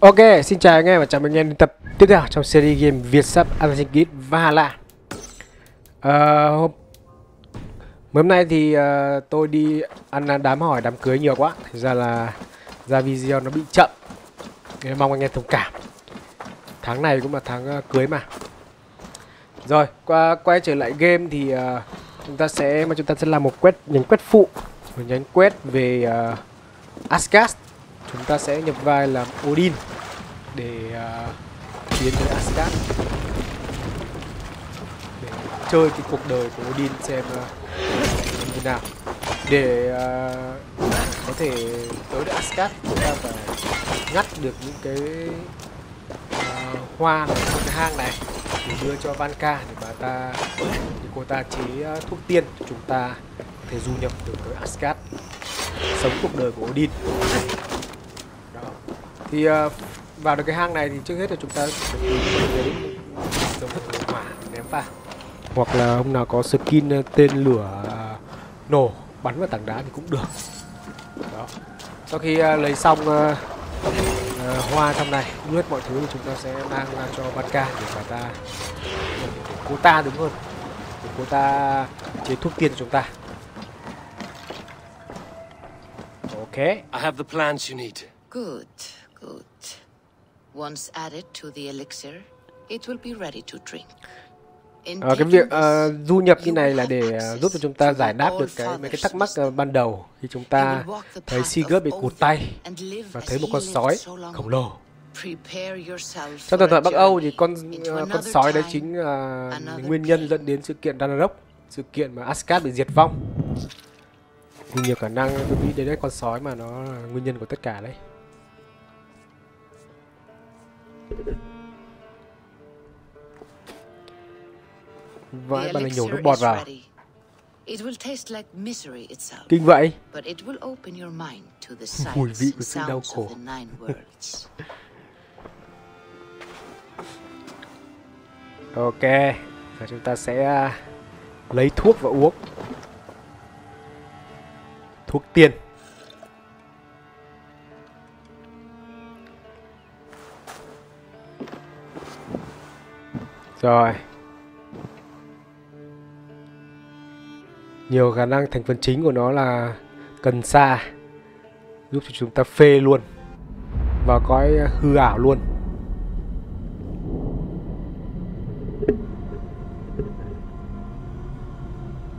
Ok, xin chào anh em và chào mừng anh em đến tập tiếp theo trong series game Việt Sắp Assassin's Creed Valhalla. Ờ, hôm mới hôm nay thì uh, tôi đi ăn đám hỏi đám cưới nhiều quá, thành ra là ra video nó bị chậm. Nên mong anh em thông cảm. Tháng này cũng là tháng uh, cưới mà. Rồi, qua quay trở lại game thì uh, chúng ta sẽ mà chúng ta sẽ làm một quét nhánh quét phụ, một nhánh quét về uh, Asgard chúng ta sẽ nhập vai làm Odin để à, uh, tiến tới Asgard. Để chơi cái cuộc đời của Odin xem uh, như nào. Để uh, có thể tới được Asgard chúng ta phải ngắt được những cái uh, hoa ở cái hang này để đưa cho Vanka để bà ta để cô ta chế uh, thuốc tiên cho chúng ta có thể du nhập được tới Asgard. Sống cuộc đời của Odin thì uh, vào được cái hang này thì trước hết là chúng ta dấu thức của hỏa ném vào. Hoặc là hôm nào có skin tên lửa uh, nổ bắn vào tảng đá thì cũng được. Đó. Sau khi uh, lấy xong uh, uh, hoa trong này hết mọi thứ thì chúng ta sẽ mang uh, cho Vanka để bà ta để cô ta đúng hơn để cô ta chế thuốc tiên cho chúng ta. Ok. I have the plans you need. Good. Once added to the elixir, it will be ready to drink. In Ờ, cái việc ờ, du nhập như này là để access giúp cho chúng ta giải đáp được cái mấy cái thắc mắc wisdom. ban đầu khi chúng ta thấy Sigurd bị cụt tay và thấy một con sói khổng lồ. Trong thần thoại Bắc Âu thì con ờ, con sói đấy chính another nguyên nhân dẫn đến sự kiện Ragnarok, sự kiện mà Asgard bị diệt vong. Thì nhiều khả năng tôi nghĩ đấy là con sói mà nó là nguyên nhân của tất cả đấy. Vãi bà lại nhổ nước bọt vào. ready. It will taste like misery itself, Kinh vậy. but it will open your mind to the Mùi vị của sự đau khổ. Ok, và chúng ta sẽ à, lấy thuốc và uống. Thuốc tiên. Rồi. Nhiều khả năng thành phần chính của nó là cần sa giúp cho chúng ta phê luôn và cõi hư ảo luôn.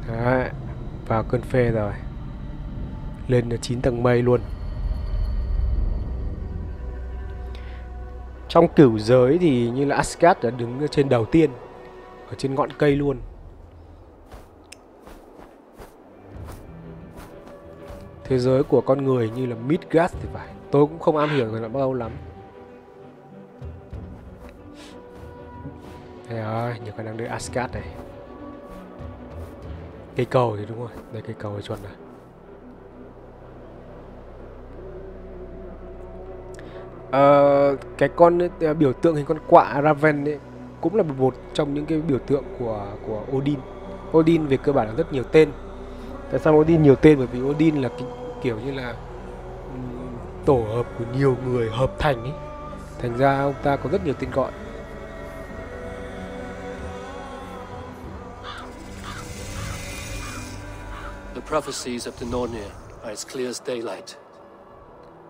Đấy, vào cơn phê rồi Lên 9 tầng mây luôn Trong cửu giới thì như là Asgard đã đứng trên đầu tiên Ở trên ngọn cây luôn. Thế giới của con người như là Midgard thì phải. Tôi cũng không am hiểu về nó bao lâu lắm. Đây rồi, nhiều khả năng đưa Asgard này. Cây cầu thì đúng rồi đây cây cầu chuẩn rồi. Ờ, cái con ờ, biểu tượng hình con quạ Raven ấy cũng là một trong những cái biểu tượng của của Odin. Odin về cơ bản là rất nhiều tên. Tại sao Odin nhiều tên? Bởi vì Odin là cái, kiểu như là tổ hợp của nhiều người hợp thành ấy. Thành ra ông ta có rất nhiều tên gọi. The prophecies of the Nornir are as clear as daylight.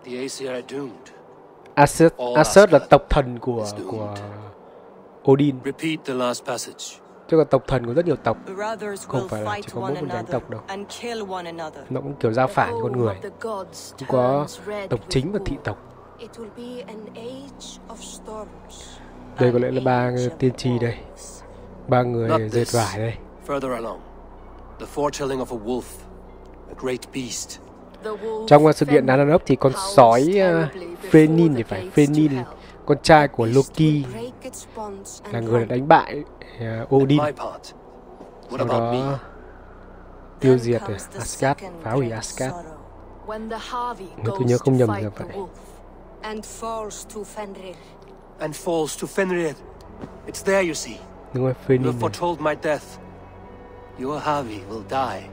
The Aesir are doomed. Aset Aset là tộc thần của của Odin Repeat the last passage. chứ còn tộc thần của rất nhiều tộc Brothers Không phải là chỉ có mỗi một nhánh tộc đâu. and kill one another. nó cũng kiểu giao phản với con người cũng có tộc chính và thị tộc It will be an age of storms. đây có lẽ là ba tiên tri đây ba người dệt vải đây Further along. The foretelling of a wolf. A great beast. Trong uh, sự kiện Ragnarok thì con sói uh, Frenin thì phải Frenin con trai của Loki là người đã đánh bại uh, Odin sau đó tiêu diệt Asgard phá hủy Asgard Nếu tôi nhớ không nhầm là vậy. and falls to Fenrir. It's there, you see. You have foretold my death. Your Harvey will die.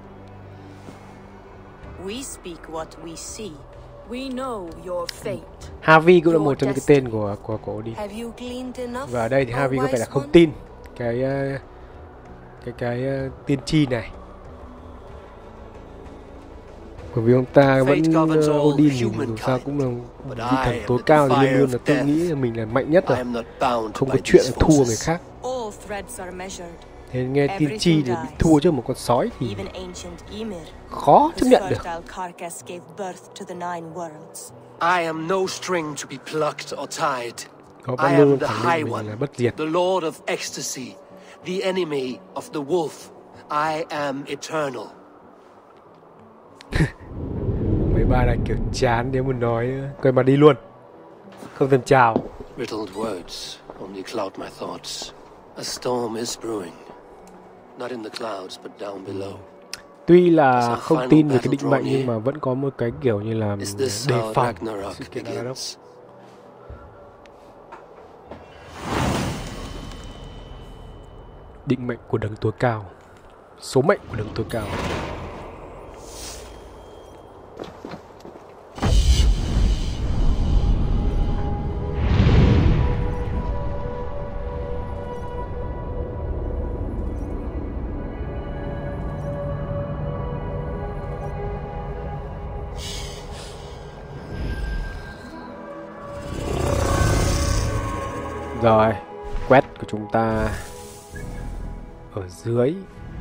We speak what we see. We know your fate. Harvey cũng là một trong những cái tên của của gleaned enough? và ở đây thì Harvey có vẻ là không tin cái ờ, cái cái ờ, tiên tri này bởi vì ông ta vẫn ờ, Odin thì dù sao cũng là vị thần tối cao thì luôn luôn là tôi death. nghĩ là mình là mạnh nhất rồi không có chuyện thua người khác Thế nghe Everything tri thì bị thua trước một con sói thì Even ancient Ymir, khó chấp nhận được. I am no string to be plucked or tied. am luôn the khẳng High định One, mình là bất diệt the Lord of Ecstasy, the enemy of the wolf. I am eternal. mấy ba này kiểu chán nếu muốn nói quay mặt đi luôn không thèm chào Riddled words only cloud my thoughts. A storm is brewing. Tuy là không tin về cái định mệnh nhưng mà vẫn có một cái kiểu như là đề phòng. Sự kiện định mệnh của đấng tối cao. Số mệnh của đấng tối cao rồi, quét của chúng ta ở dưới,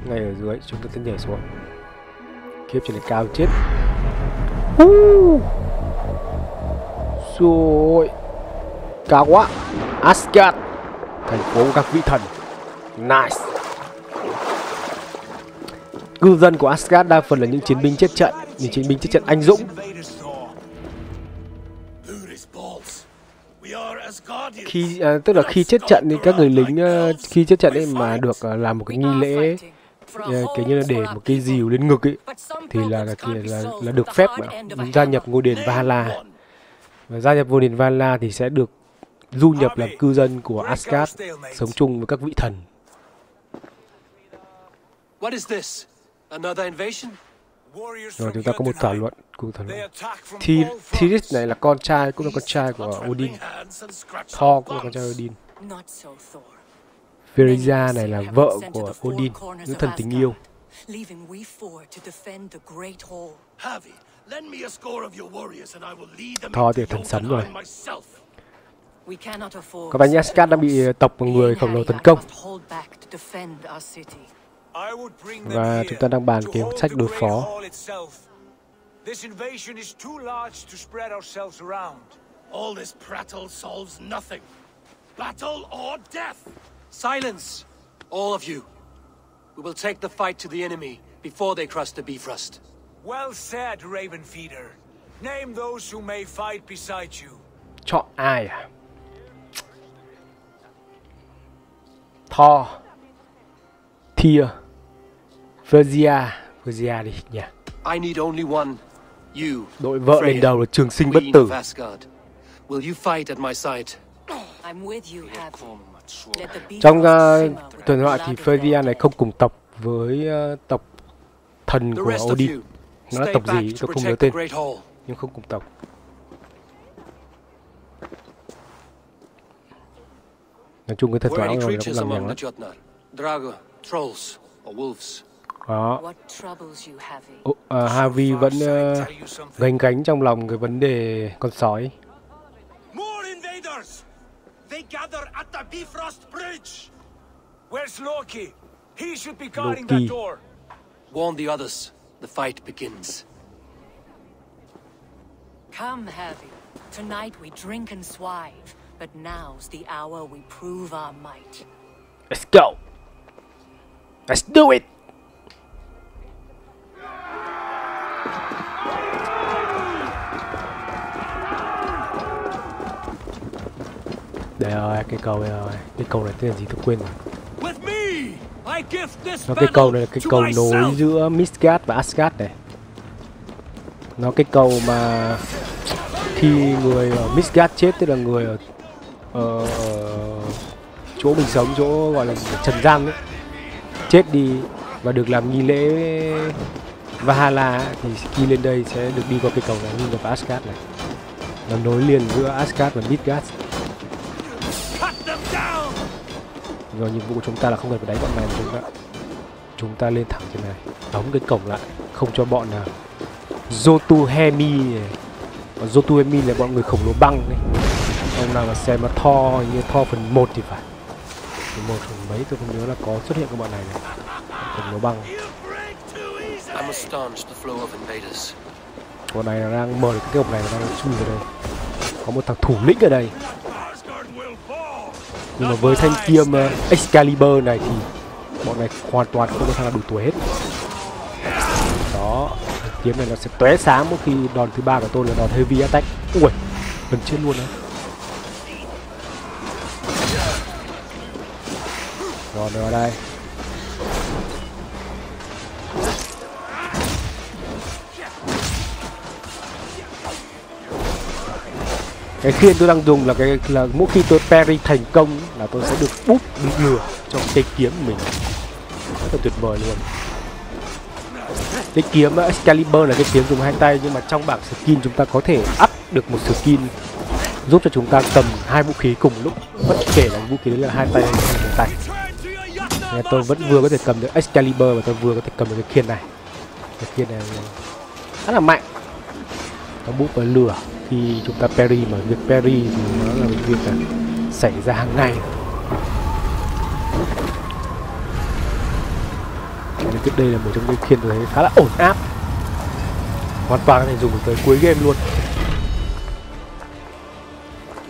ngay ở dưới, chúng ta sẽ nhảy xuống. Kiếp trên lên cao chết. Hú. rồi, cao quá. Asgard, thành phố của các vị thần. Nice. Cư dân của Asgard đa phần là những chiến binh chết trận, những chiến binh chết trận anh dũng. Khi à, tức là khi chết trận thì các người lính à, khi chết trận ấy mà được à, làm một cái nghi lễ à, kiểu như là để một cái dìu lên ngực ấy thì là là là, là, là được phép mà gia nhập ngôi đền Valhalla và gia nhập ngôi đền Valhalla thì sẽ được du nhập làm cư dân của Asgard sống chung với các vị thần What is this? Another invasion? Rồi chúng ta có một thảo luận cuộc thảo luận. Thi Thiris này là con trai cũng là con trai của Odin. Thor cũng là con trai Odin. Freyja này là vợ của Odin nữ thần tình yêu. Leaving we four to defend the Great Hall. Harvey, lend me a score of your warriors and I will lead them Thor thì into thần sấm rồi. Jotunheim myself. We cannot afford Có vẻ như Asgard đang bị tộc người khổng lồ tấn công must hold back to defend our city. và chúng ta đang bàn kế sách đối phó. This invasion is too large to spread ourselves around. All this prattle solves nothing. Battle or death. Silence! All of you. We will take the fight to the enemy before they cross the Bifrost. Well said, Ravenfeeder. Name those who may fight beside you. Chọn ai à? Thor Tyr Freyja Freyja đi nhỉ I need only one. You, Đội vợ lên Freya, đầu là trường sinh bất tử. Will you fight at my side? I'm with you, Havi. Let the beast Trong uh, thoại blood thì Freyja này không cùng tộc với ờ, tộc thần của rest of Odin you, Nó là tộc back gì to tôi không nhớ protect the tên Great Hall. nhưng không cùng tộc Nói chung cái thần thoại rồi nó cũng creatures làm nhằng among lắm? Drago, trolls, or wolves? Đó What troubles you, Havi? Ô, à, Harvey vẫn Farsight ờ, tell you something? gánh gánh trong lòng cái vấn đề con sói More invaders! They gather at the Bifrost Bridge! Where's Loki? He should be guarding Loki. that door. Warn the others. The fight begins. Come, Havi. Tonight we drink and swive, but now's the hour we prove our might. Let's go Let's do it Đây rồi, cái cầu đây rồi Cái cầu này tên là gì? Tôi quên rồi. Nó cái cầu này là cái myself. nối giữa Midgard và Asgard này. Nó cái cầu mà Khi người ở Midgard chết tức là người ở, ở chỗ mình sống, chỗ gọi là trần gian ấy Chết đi và được làm nghi lễ Valhalla thì khi lên đây sẽ được đi qua cây cầu này liên vào Asgard này. Nó nối liền giữa Asgard và Midgard. Rồi nhiệm vụ của chúng ta là không cần phải đánh bọn này mà chúng ta chúng ta lên thẳng trên này. Đóng cái cổng lại không cho bọn nào Jotuhemi còn Jotuhemi là bọn người khổng lồ băng này ông nào mà xem mà Thor như Thor phần 1 thì phải. Phần một phần mấy tôi không nhớ là có xuất hiện các bọn này này. Khổng lồ băng con này đang mở được cái cổng này và đang chui vào đây. Có một thằng thủ lĩnh ở đây. Nhưng mà với thanh kiếm uh, Excalibur này thì bọn này hoàn toàn không có thằng nào đủ tuổi hết. Đó kiếm này nó sẽ tóe sáng mỗi khi đòn thứ ba của tôi là đòn heavy attack. Ui gần chết luôn đấy rồi nữa đây. Cái khiên tôi đang dùng là cái, là mỗi khi tôi parry thành công là tôi sẽ được búp được lửa trong cây kiếm của mình. Rất là tuyệt vời luôn. Cái kiếm Excalibur là cái kiếm dùng hai tay, nhưng mà trong bảng skin chúng ta có thể up được một skin, giúp cho chúng ta cầm hai vũ khí cùng lúc. Bất kể là vũ khí đấy là hai tay hay một tay. Nên tôi vẫn vừa có thể cầm được Excalibur và tôi vừa có thể cầm được cái khiên này. Cái khiên này khá là mạnh. Nó bút với lửa khi chúng ta parry mà việc parry thì nó là một việc là xảy ra hàng ngày. Nên tiếp đây là một trong những khiên tôi thấy khá là ổn áp. Hoàn toàn có thể dùng tới cuối game luôn.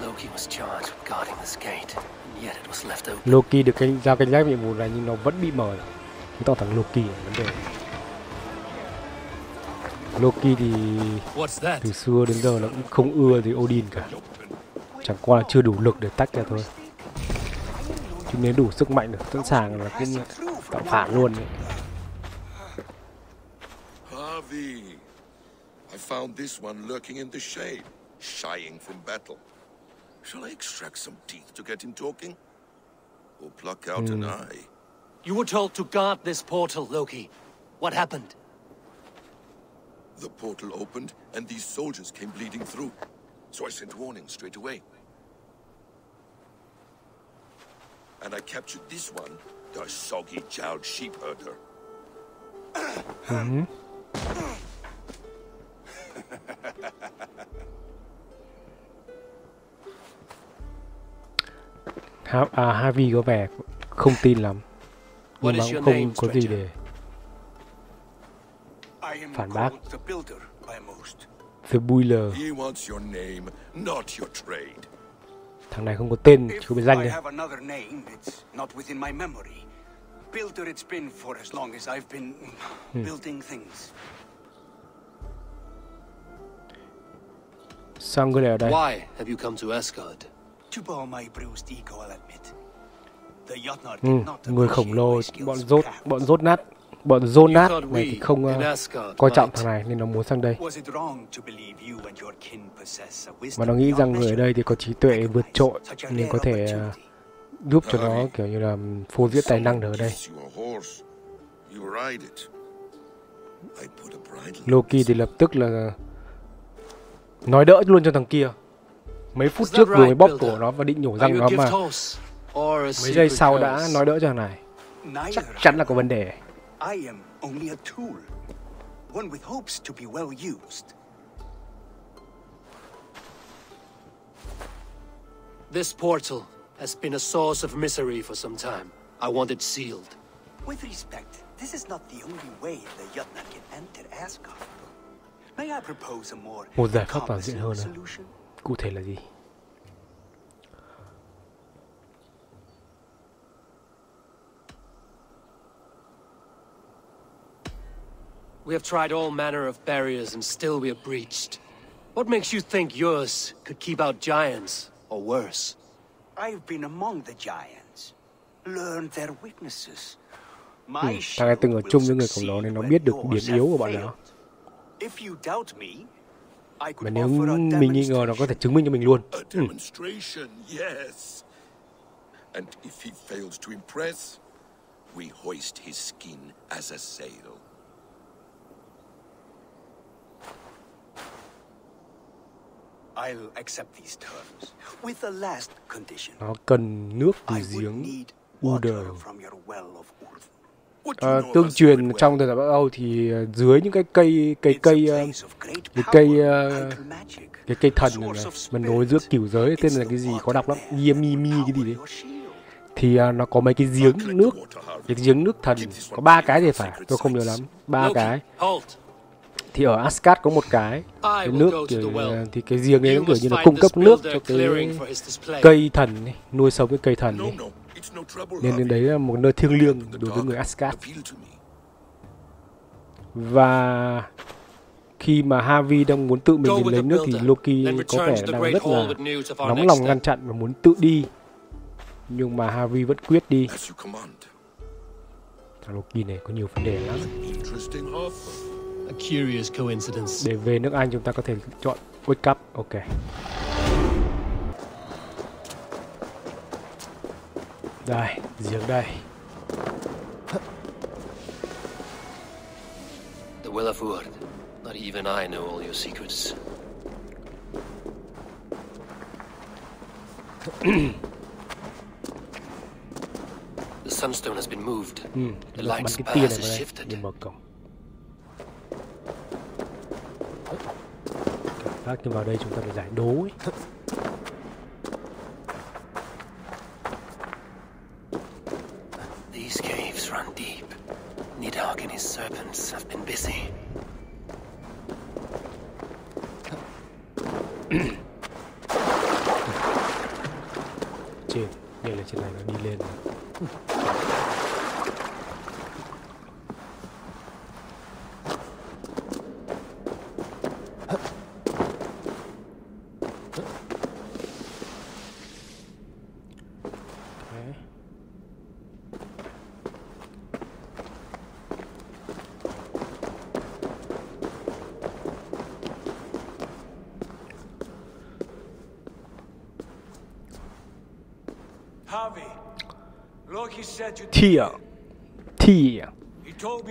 Loki was charged with guarding this gate, and yet it was left open. Loki được giao canh gác nhiệm vụ này nhưng nó vẫn bị mở. Chứng tỏ thằng Loki là vấn đề Loki thì What's that? từ xưa đến giờ nó cũng không ưa gì Odin cả chẳng qua là chưa đủ lực để tách ra thôi chứ nếu đủ sức mạnh được sẵn sàng là cũng tạo phản luôn ấy. Harvey, I found this one lurking in the shade, shying from battle. Shall I extract some teeth to get him talking? Or pluck out an eye? You were told to guard this portal, Loki. What happened? The portal opened, and these soldiers came bleeding through. So I sent warning straight away. And I captured this one, the soggy-jowled sheep herder. Ha à, Harvey có vẻ không tin lắm nhưng What mà cũng your không name, có gì stranger? để I am Phản bác. the Builder by most. The Builer He wants your name, not your trade. thằng này không có tên chỉ có biệt danh I thôi have another name, it's not within my memory. Builder it's been for as long as I've been building things. sao người này ở đây Why have you come to Asgard? To bow my bruised ego, I'll admit. The Jotnar did not người khổng lồ bọn rốt bọn rốt nát bọn thought này thì không ờ, Asgard coi trọng thằng này nên nó muốn sang đây. Và wisdom nó nghĩ rằng người ở đây thì có trí tuệ vượt trội nên có thể ờ, opportunity. giúp cho nó kiểu như là phô diễn tài năng ở đây. Loki thì lập tức là nói đỡ luôn cho thằng kia. Mấy phút trước vừa mới bóp cổ nó và định nhổ răng nó mà. mấy giây sau đã nói đỡ cho thằng này. Chắc chắn là có vấn đề I am only a tool, one with hopes to be well used. This portal has been a source of misery for some time. I want it sealed. With respect, this is not the only way the Jotnar can enter Asgard. May I propose a more Một giải pháp toàn diện hơn à? solution? cụ thể là gì We have tried all manner of barriers and still we are breached. What makes you think yours could keep out giants, or worse? I've been among the giants, learned their weaknesses. Ừ, My hmm, thằng này từng ở shield chung will với người khổng lồ nên nó succeed biết được điểm yours yếu của have bọn failed. If you doubt me, I mà could nếu offer a mình nghi ngờ nó có thể chứng minh cho mình luôn A ừ. demonstration, yes. And if he fails to impress, we hoist his skin as a sail. I'll accept these terms with the last condition. nó cần nước từ giếng need Uder. water from your well of Urth. What do you know tương truyền trong thời đại Bắc Âu thì ờ, dưới những cái cây cây cây great cái cây, magic. cái cây thần này, này mà nối giữa cửu giới tên là cái gì khó đọc lắm Yemimi cái gì đấy thì à, nó có mấy cái giếng nước cái giếng nước thần có ba cái thì phải tôi không nhớ lắm ba cái. Thì ở Asgard có một cái cái nước kiểu, thì cái giếng đấy kiểu như là cung cấp nước cho cái cây thần ấy, nuôi sống cái cây thần ấy. nên đến đấy là một nơi thiêng liêng đối với người Asgard. và khi mà Harvey đang muốn tự mình đến lấy nước thì Loki có vẻ đang rất là nóng lòng ngăn chặn và muốn tự đi. Nhưng mà Harvey vẫn quyết đi. Thằng Loki này có nhiều vấn đề lắm. A curious coincidence. để về nước Anh chúng ta có thể chọn wake up ok đây giếng đây The Will of Urd. Not even I know all your secrets. the sunstone has been moved. ừ, The chúng ta bắn light's cái tia này path vào is đây shifted. để mở cổng giác như vào đây chúng ta phải giải đố ấy. These caves run deep. Nidhogg and his serpents have been busy. trên đây là trên này nó đi lên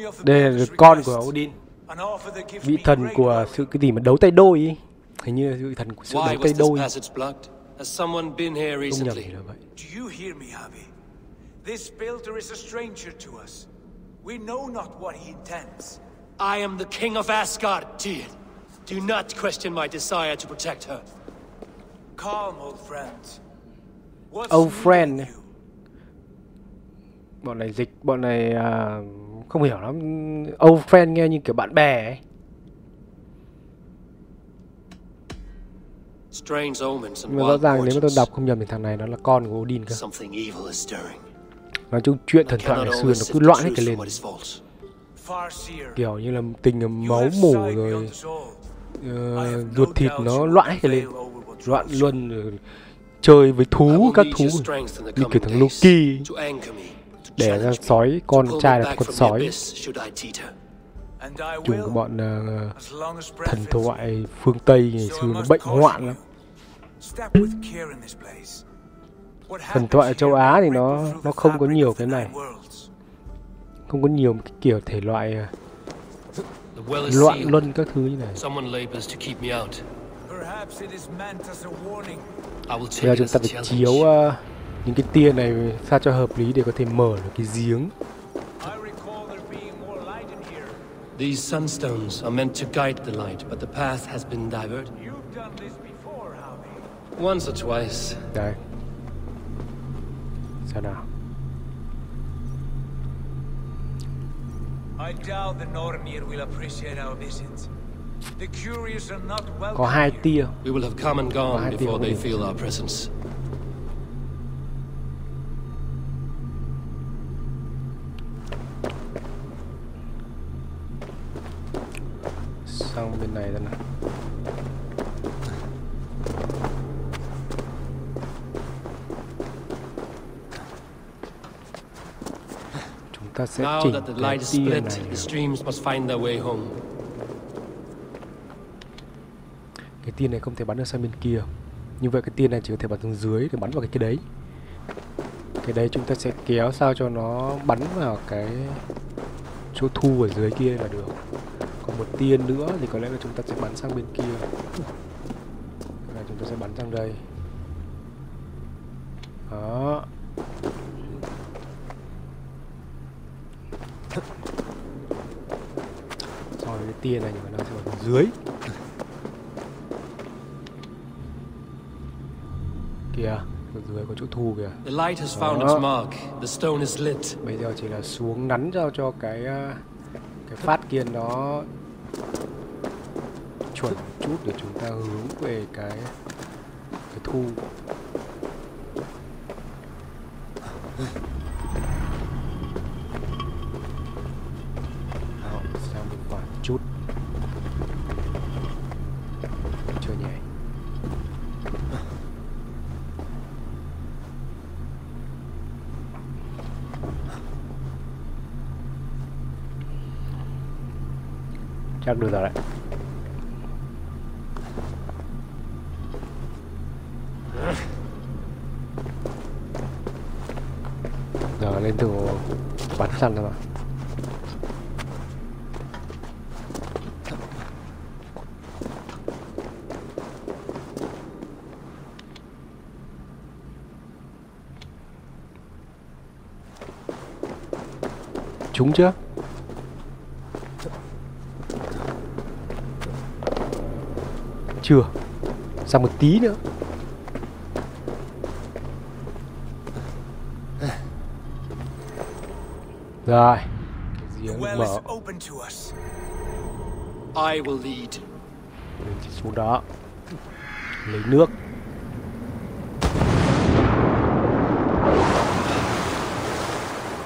of the Đây là con của Odin an offer that gives Vị thần của sự cái gì mà đấu tay đôi ấy. Hình như là vị thần của sự đấu tay đôi passage blocked? Has someone been here Không nhầm recently? gì đâu vậy Do you hear me, Harvey? This builder is a stranger to us. We know not what he intends. I am the king of Asgard, Tyr. Do not question my desire to protect her. Calm, old friend. What's Old new friend. you? Bọn này dịch Bọn này à, không hiểu lắm. Old friend nghe như kiểu bạn bè ấy. Strange omens and Nhưng mà rõ ràng nếu mà tôi đọc không nhầm thì thằng này nó là con của Odin cơ. Something evil is stirring. Nói chung chuyện thần thoại ngày xưa nó cứ loạn hết cái from lên. Kiểu như là tình máu mủ rồi no ruột thịt nó loạn hết cái lên. Loạn luôn rồi Chơi với thú các thú Như kiểu thằng Loki Đẻ ra sói con trai là con sói. Dùng của bọn breath thần thoại phương Tây ngày xưa nó bệnh hoạn lắm. Thần thoại happens châu Á thì nó- nó không có nhiều cái này. Không có nhiều cái kiểu thể loại is loạn luân các thứ như này. Bây giờ chúng ta phải chiếu ờ, những cái tia này sao cho hợp lý để có thể mở được cái giếng. These sunstones are meant to guide the light, but the path has been diverted. You've done this before, Harvey. Once or twice. Đấy Sao nào I doubt the Nornir will appreciate our visit. The curious are not welcome Có hai tia We will have come and gone before they feel our presence. Ta sẽ Now chỉnh that the cái tia split, này the streams must find their way home. Cái tia này không thể bắn được sang bên kia. Như vậy cái tia này chỉ có thể bắn xuống dưới để bắn vào cái cái đấy. Cái đấy chúng ta sẽ kéo sao cho nó bắn vào cái chỗ thu ở dưới kia là được. Còn một tia nữa thì có lẽ là chúng ta sẽ bắn sang bên kia. Đây. sẽ bắn sang đây đó so với cái tia này thì nó sẽ bắn dưới kìa ở dưới có chỗ thu kìa The light has found its mark. The stone is lit. bây giờ chỉ là xuống nắn ra cho cái à, cái phát kiên nó chuẩn một chút để chúng ta hướng về cái cái thu được rồi đấy. Giờ lên từ bắn săn rồi mà. Chúng chưa? Chưa? Sang một tí nữa. Rồi. Giếng mở is open to us. I will lead. mình chỉ xuống đó. Lấy nước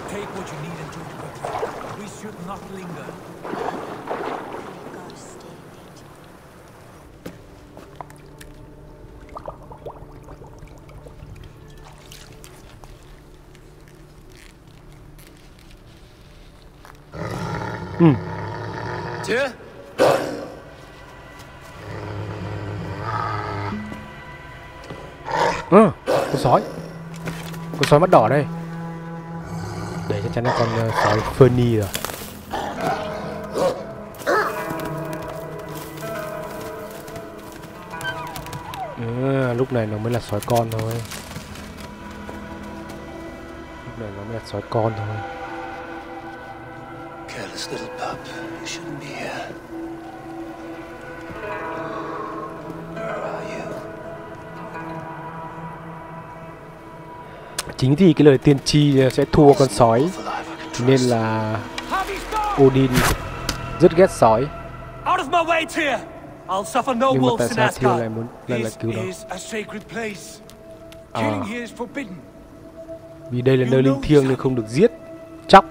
Take what you need and do it quickly. We should not linger. Gotta stay late chứ. Ừ, con sói. Con sói mắt đỏ đây. Để chắc chắn là con uh, sói Fernie rồi. Ừ, lúc này nó mới là sói con thôi. Lúc này nó mới là sói con thôi. Chính vì cái lời tiên tri sẽ thua con sói nên là! Odin rất ghét sói. Nhưng mà tại sao Tyr lại muốn lại This cứu nó. À. Vì đây là nơi linh thiêng nên không được giết. Chóc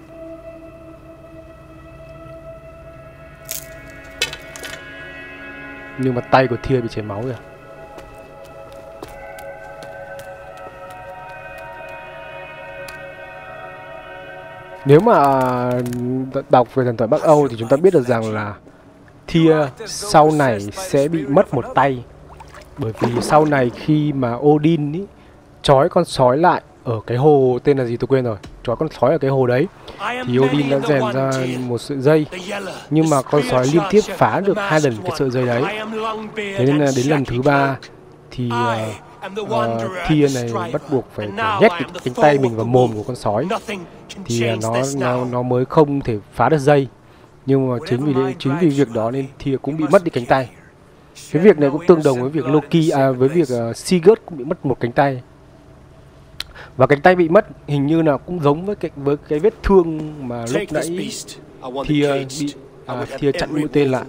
nhưng mà tay của Thia bị chảy máu rồi nếu mà ờ, đọc về thần thoại Bắc Âu thì chúng ta biết được rằng là Thia sau này sẽ bị mất một tay. Bởi vì sau này khi mà Odin ý, trói con sói lại ở cái hồ tên là gì tôi quên rồi trói con sói ở cái hồ đấy thì Odin đã rèn ra một sợi dây. Nhưng mà con sói liên tiếp phá được hai lần cái sợi dây đấy. Thế nên là đến lần thứ ba thì uh, uh, wanderer Thia này bắt buộc phải, phải nhét cái cánh tay mình vào mồm của con sói. thì ờ, change nó nó nó mới không thể phá được dây. Nhưng mà chính vì chính vì việc đó nên Thia cũng bị mất đi cánh tay. cái việc này cũng tương đồng với việc Loki à, với việc uh, Sigurd cũng bị mất một cánh tay. Và cánh tay bị mất hình như là cũng giống với cái với cái vết thương mà lúc nãy it caged. bị à, have Thia chặn mũi tên lại.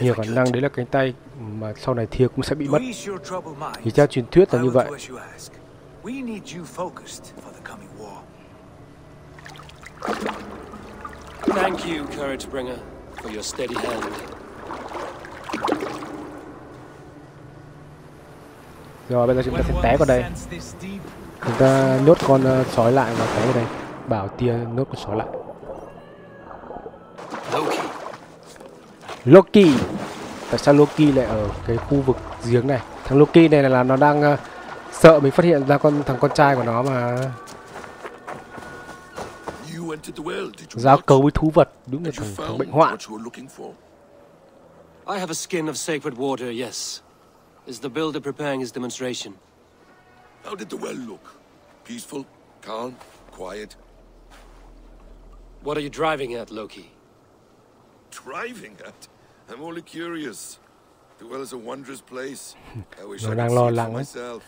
nhiều khả năng đấy là cánh tay mà sau này Thia cũng sẽ bị mất. Thì theo truyền thuyết là như vậy. do as you ask. We need you focused for the coming war. Thank you, Courage Bringer, for your steady hand. rồi bây giờ chúng ta sẽ té vào đây. chúng ta nhốt con ờ, sói lại và té vào đây. Bảo Tia nhốt con sói lại Loki, Loki tại sao Loki lại ở cái khu vực giếng này thằng Loki này là nó đang ờ, sợ mình phát hiện ra con thằng con trai của nó mà giao cấu với thú vật đúng là thằng, thằng bệnh hoạn. I have a skin of sacred water, yes. Is the builder preparing his demonstration? How did the well look? Peaceful? Calm? Quiet? What are you driving at, Loki? Driving at? I'm only curious. The well is a wondrous place. I wish I could lo see it for lắng ấy. myself.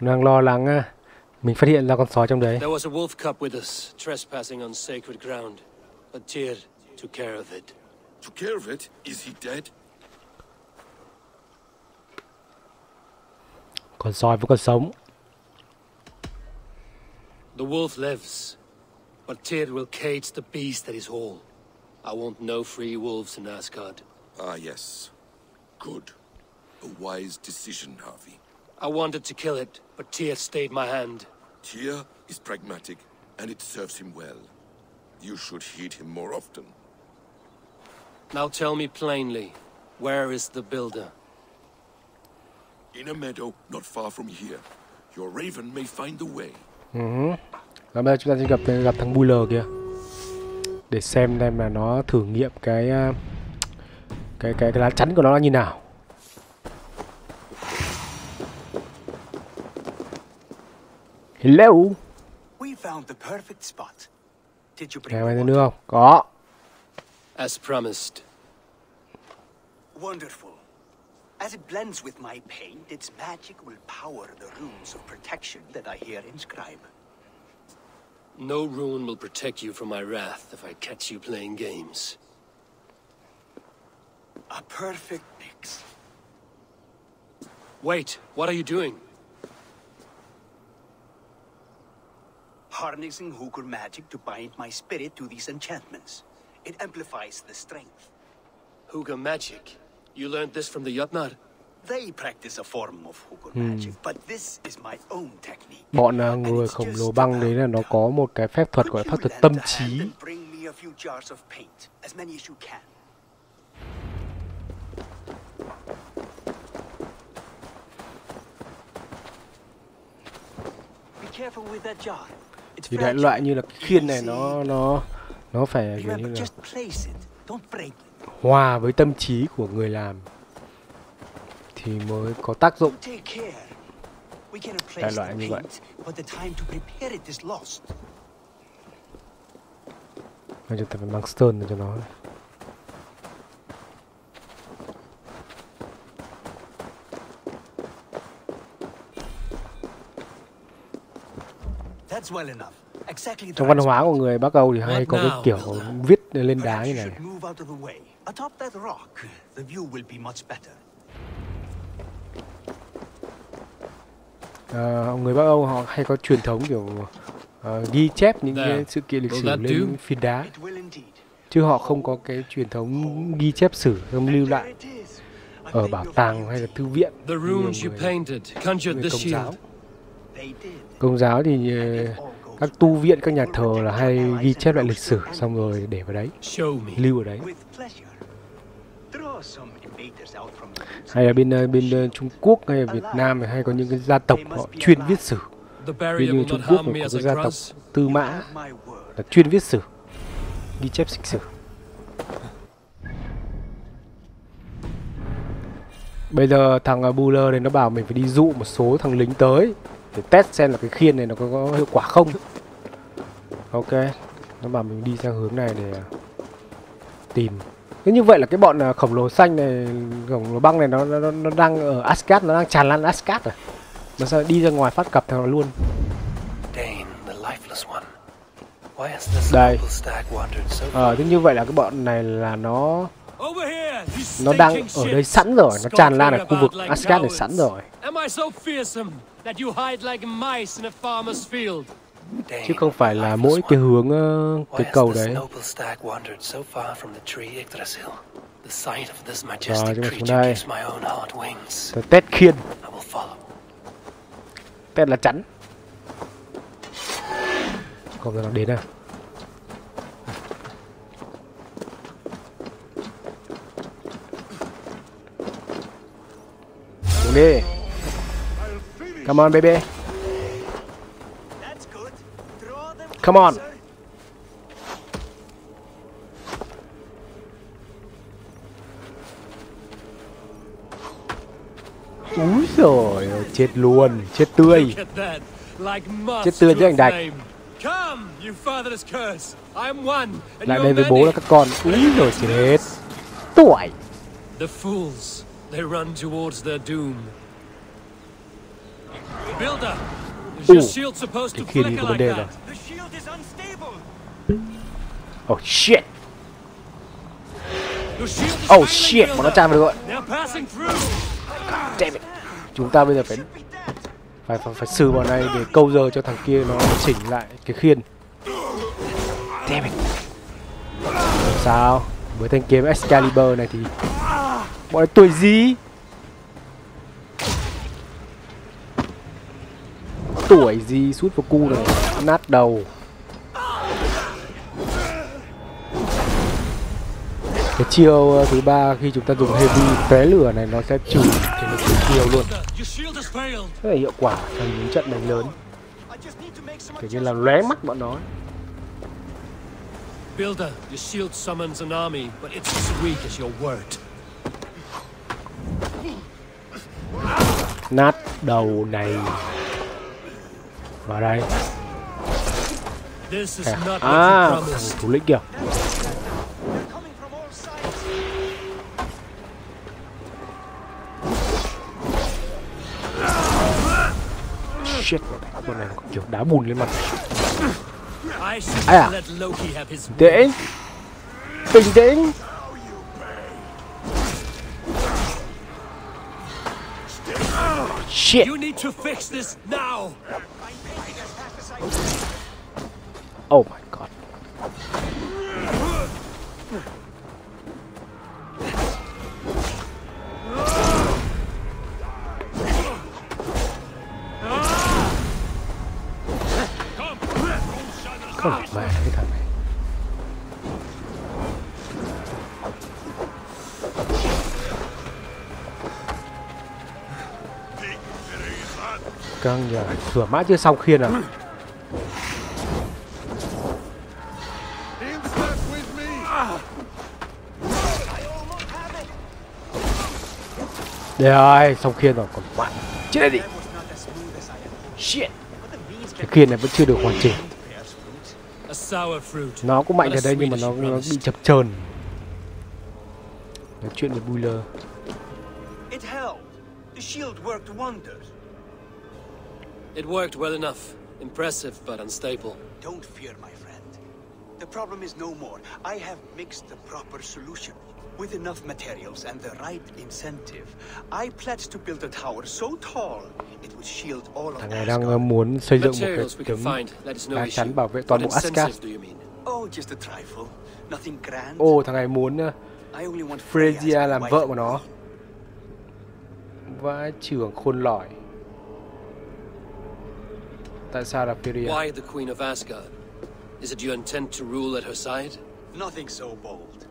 Đang lo lắng á. Mình phát hiện ra con sói trong đấy. There was a wolf cub with us, trespassing on sacred ground. But Tyr took care of it. Took care of it? Is he dead? Con sói vẫn còn sống. The wolf lives, but Tyr will cage the beast at his hall. I want no free wolves in Asgard. Ah, yes. Good. A wise decision, Harvey. I wanted to kill it, but Tyr stayed my hand. Tyr is pragmatic, and it serves him well. You should heed him more often. Now tell me plainly, where is the builder? In a meadow not far from here. Your raven may find the way. Ừ. Và bây giờ chúng ta sẽ gặp gặp thằng Buller kia. Để xem xem là nó thử nghiệm cái à, cái cái, cái lá chắn của nó là như nào. Hello. We found the perfect spot. Did you bring mày nữa không? Có. As promised. Wonderful. As it blends with my paint, its magic will power the runes of protection that I hear inscribe. No rune will protect you from my wrath if I catch you playing games. A perfect mix. Wait, what are you doing? Harnessing Hooker magic to bind my spirit to these enchantments. It amplifies the strength. Huga magic. You learned this from the Jotnar? They practice a form of Hooker magic, but this is my own technique. Bọn à, người khổng lồ băng đấy là nó có một cái phép thuật gọi là pháp thuật tâm trí. And bring me a few jars of paint, as many as you can. Be careful with that jar. It's Thì đại loại như là cái khiên này nó nó nó phải kiểu như là hòa với tâm trí của người làm thì mới có tác dụng. Đại loại như vậy. paint, but the time to prepare it is lost. Nên chúng ta phải mang stone cho nó. That's well enough. Exactly the Trong văn hóa của người Bắc Âu thì hay có cái kiểu viết lên đá như này. Ờ, người Bắc Âu họ hay có truyền thống kiểu ờ, ghi chép những There. cái sự kiện lịch sử lên phiến đá. Chứ họ không có cái truyền thống ghi chép sử không lưu lại ở bảo tàng hay là thư viện The như runes you người, người công giáo. công giáo thì ờ, các tu viện các nhà thờ là hay ghi chép lại lịch sử xong rồi để vào đấy. Lưu ở đấy With pleasure. Draw some debaters out from your roots hay là bên ờ, bên ờ, Trung Quốc hay là Việt Nam hay có những cái gia tộc họ chuyên viết sử. Ví như Trung Quốc có cái gia tộc. Tư Mã là chuyên viết sử ghi chép lịch sử. Bây giờ thằng ờ, Buller này nó bảo mình phải đi dụ một số thằng lính tới để test xem là cái khiên này nó có, có hiệu quả không. Ok nó bảo mình đi sang hướng này để tìm thế như vậy là cái bọn ờ, khổng lồ xanh này khổng lồ băng này nó nó, nó đang ở Asgard nó đang tràn lan Asgard rồi. Mà sao đi ra ngoài phát cặp thằng nó luôn? Đây. ờ thế như vậy là cái bọn này là nó nó đang ở đây sẵn rồi nó tràn lan ở khu vực Asgard này like sẵn rồi Chứ không phải là mỗi cái hướng ờ, cái cầu đấy? Rồi, chúng ta xuống đây. test khiên. Test là chắn. Không giờ nó đến à xuống đi. Come on baby That's good. Draw them Come on. úi rồi chết luôn chết tươi Chết tươi a anh Đạch. flame. Come, you fatherless curse. I am one, and lại đây với bố là các con úi rồi chết tuổi The fools, they run towards their doom. Builder, is your shield supposed cái to flicker like that? Oh shit. Oh shit bọn nó tràn vào được rồi. They're damn it. Chúng ta bây giờ phải phải phải, phải xử bọn này để câu giờ cho thằng kia nó chỉnh lại cái khiên. Damn it. Sao? Với thanh kiếm Excalibur này thì bọn này tuổi gì? Tuổi gì? Sút vào cu này nát đầu. Cái chiêu ờ, thứ ba khi chúng ta dùng heavy té lửa này nó sẽ trừ thì nó trừ chiêu luôn. Rất là hiệu quả trong những trận đánh lớn. Kiểu như là lóe mắt bọn nó Builder, your shield summons an army, but it's as weak as your word. nát đầu này. Vào đây. À, à thằng thủ lĩnh kìa shit. Bọn này, kiểu đá bùn lên mặt. Ai à? tĩnh bình tĩnh shit. You need to fix this now. oh my god căng nhờ sửa mãi chưa xong khiên à? Đây ơi, xong khiên rồi, còn bạn Chết đây đi. Shit. Cái khiên này vẫn chưa được hoàn chỉnh. Nó cũng mạnh ở đây nhưng mà nó, nó bị chập chờn. Nói chuyện với Buller. It held. The shield worked wonders. It worked well enough. Impressive, but unstable. Don't fear, my friend. The problem is no more. I have mixed the proper solution. With enough materials and the right incentive, I pledge to build a tower so tall it would shield all of Thằng này đang uh, muốn xây dựng một cái Materials we can tấm find, that is no lá issue. chắn bảo vệ toàn What bộ Asgard do you mean? Oh, just a trifle. Nothing grand. Ô, thằng này muốn ờ, I only want Freya Freya as làm my vợ wife của and nó. queen. Vãi trưởng khôn lỏi Tại sao là Freya? Why the Queen of Asgard? Is it your intent to rule at her side? Nothing so bold.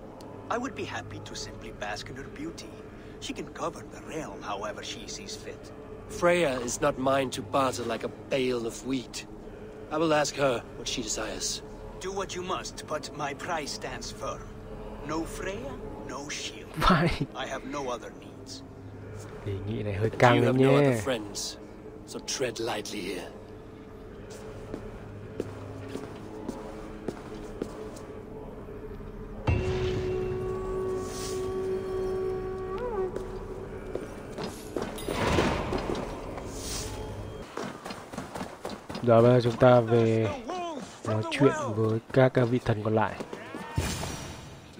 I would be happy to simply bask in her beauty. She can govern the realm however she sees fit. Freya is not mine to barter like a bale of wheat. I will ask her what she desires. Do what you must, but my price stands firm. No Freya, no shield. Why? I have no other needs. Đề nghị này hơi You căng đấy have no other friends, so tread lightly here. Giờ bây giờ chúng ta về nói chuyện với các vị thần còn lại.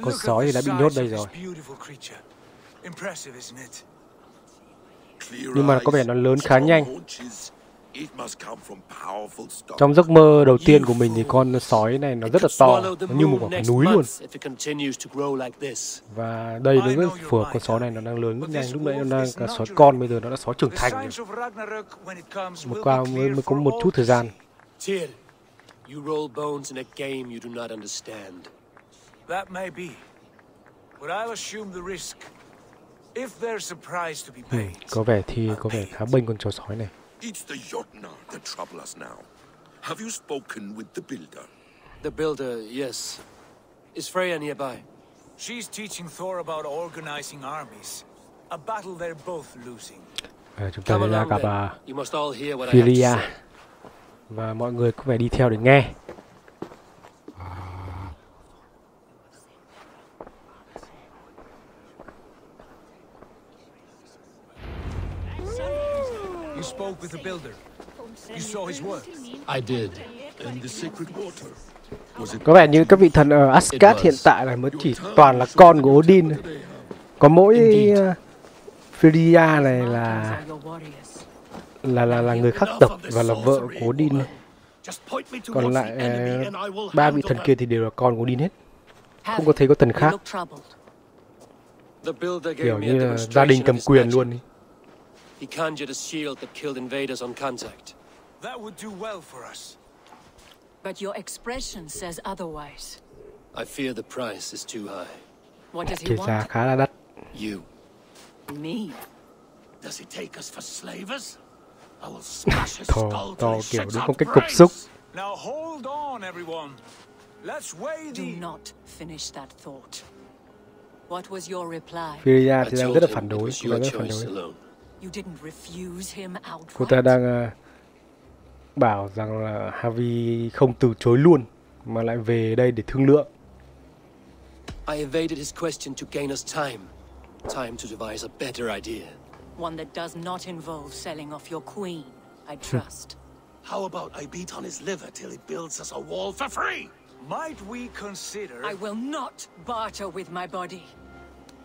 Con sói thì đã bị nhốt đây rồi. Nhưng mà có vẻ nó lớn khá nhanh. Haunches. It must come from powerful stock. Trong giấc mơ đầu tiên của mình thì con sói này nó rất là to Nó như một quả núi luôn month if it continues to grow like this. Và đây đối với phù hợp con sói này nó đang lớn rất nhanh Lúc nãy nó đang là sói con bây giờ nó đã sói trưởng thành rồi Một qua mới, mới có một chút to thời gian you roll bones in a game you do not understand. That may be. But I'll assume the risk. If there's a price to be ừ, paid, Có vẻ thì có vẻ khá bênh con chó sói này It's the Jotnar that trouble us now. Have you spoken with the builder? The builder, yes. Is Freya nearby? she's teaching Thor about organizing armies. A battle they're both losing. Ờ, chúng ta Come sẽ ra along gặp then. à, You must all hear what I have to Philia say. và mọi người cũng phải đi theo để nghe. You spoke with the builder. You saw his work. I did. And the sacred water. Was it Có vẻ như các vị thần ở Asgard hiện tại là mới chỉ toàn là con của Odin. Có mỗi uh, Philia này là là là là người khắc tộc và là vợ của Odin. Còn lại ờ, ba vị thần kia thì đều là con của Odin hết. Không có thấy có thần khác. Kiểu như là gia đình cầm quyền luôn. ý. He conjured a shield that killed invaders on contact. That would do well for us. But your expression says otherwise. I fear the price is too high. What does he Kể ra want? khá là đắt. You. Me? Does he take us for slavers? I will smash his To, skull to till he kiểu đứng out phong cục xúc. Now hold on, everyone. Let's weigh the... Do the... not finish that thought. What was your reply? Philia I thì đang told rất là him phản it đối. was your rất phản choice đối. Alone. You didn't refuse him outright. Cô ta đang ờ, bảo rằng là Harvey không từ chối luôn mà lại về đây để thương lượng. I evaded his question to gain us time. Time to devise a better idea. One that does not involve selling off your queen, I hmm. trust. How about I beat on his liver till he builds us a wall for free? Might we consider... I will not barter with my body.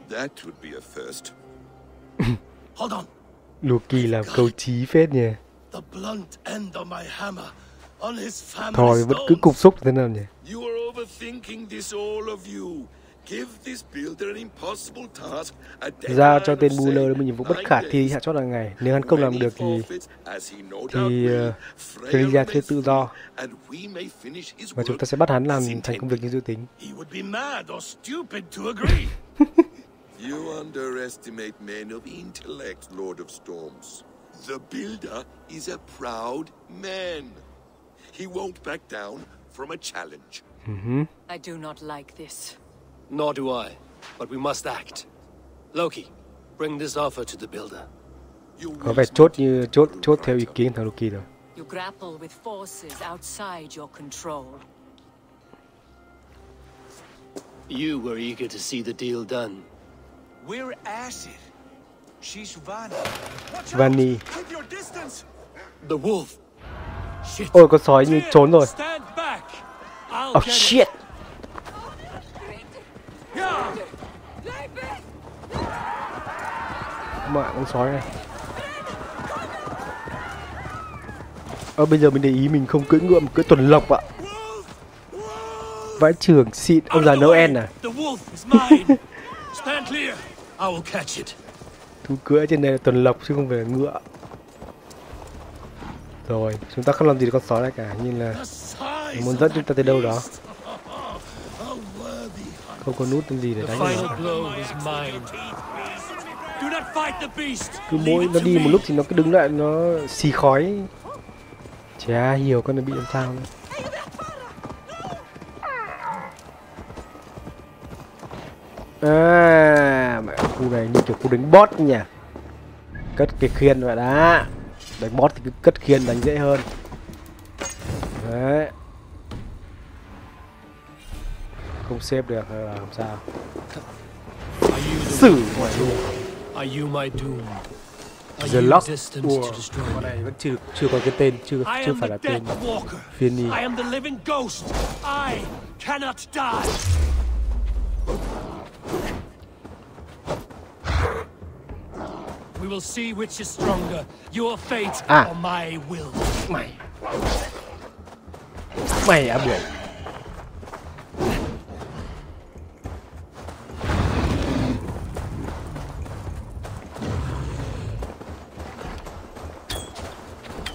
That would be a first. Hold on. Loki làm câu trí phết nhỉ. Family Thôi vẫn cứ cục xúc thế nào nhỉ? Giao cho tên Buller một nhiệm vụ bất khả thi hạ chót hàng ngày. Nếu hắn không làm được thì thì uh, Philia sẽ tự do và chúng ta sẽ bắt hắn làm thành công việc như dự tính. He would be mad or stupid to agree. you underestimate men of intellect, Lord of Storms. The Builder is a proud man. He won't back down from a challenge. Mm-hmm. I do not like this. Nor do I. But we must act. Loki, bring this offer to the builder. You Có will vẻ chốt như chốt chốt theo ý kiến thằng Loki rồi. You grapple with forces outside your control. You were eager to see the deal done. We're acid. She's Vanna. Watch Vanny. out! Keep your distance! The wolf. Shit. Ôi con sói như trốn rồi. Stand back. I'll Oh shit. Yeah. Mẹ con sói này. Ờ bây giờ mình để ý mình không cưỡi ngựa mà cưỡi tuần lộc ạ. Vãi trưởng xịn ông già Noel à. Thú cưỡi trên đây là tuần lộc chứ không phải là ngựa. Rồi, chúng ta không làm gì được con sói này cả, như là muốn dẫn chúng ta tới đâu đó. Không có nút gì để đánh beast. Cứ mỗi nó đi một lúc thì nó cứ đứng lại nó xì khói. Chả hiểu con nó bị làm sao nữa. À, khu này như kiểu khu đánh boss nhỉ. Cất cái khiên vậy đã, Đánh boss thì cứ cất khiên đánh dễ hơn. Đấy. Không xếp được hay là làm sao? Xử mày luôn. The Lock. của con này vẫn chưa chưa có cái tên, chưa chưa phải là tên Death phiên. I am the living ghost. I cannot die. We will see which is stronger, your fate Ah. or my will. Mày. Mày à bưởi.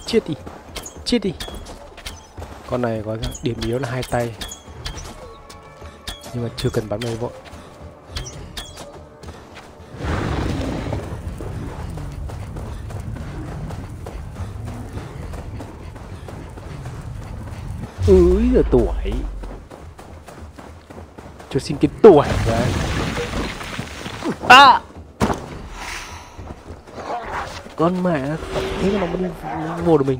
Chết đi. Chết đi. Con này có điểm yếu là hai tay. Nhưng mà chưa cần bắn mày vội. Là tuổi. Cho xin cái tuổi đấy À! Con mẹ, thế mà nó vẫn vô được mình.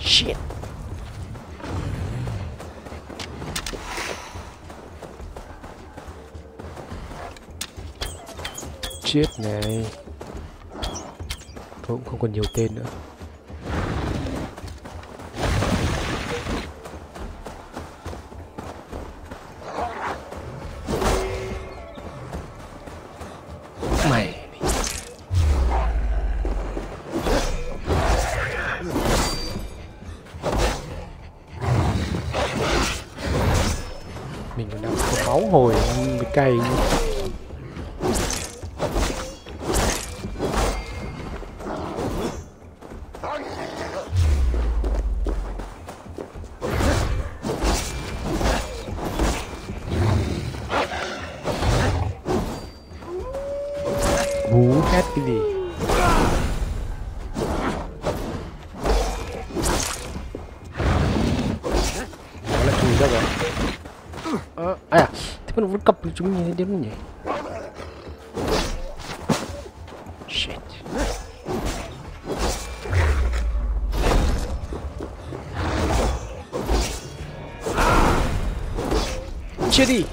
Shit. Chết này thôi cũng không còn nhiều tên nữa. Cấp chúng như thế đến nhỉ shit. Chết đi.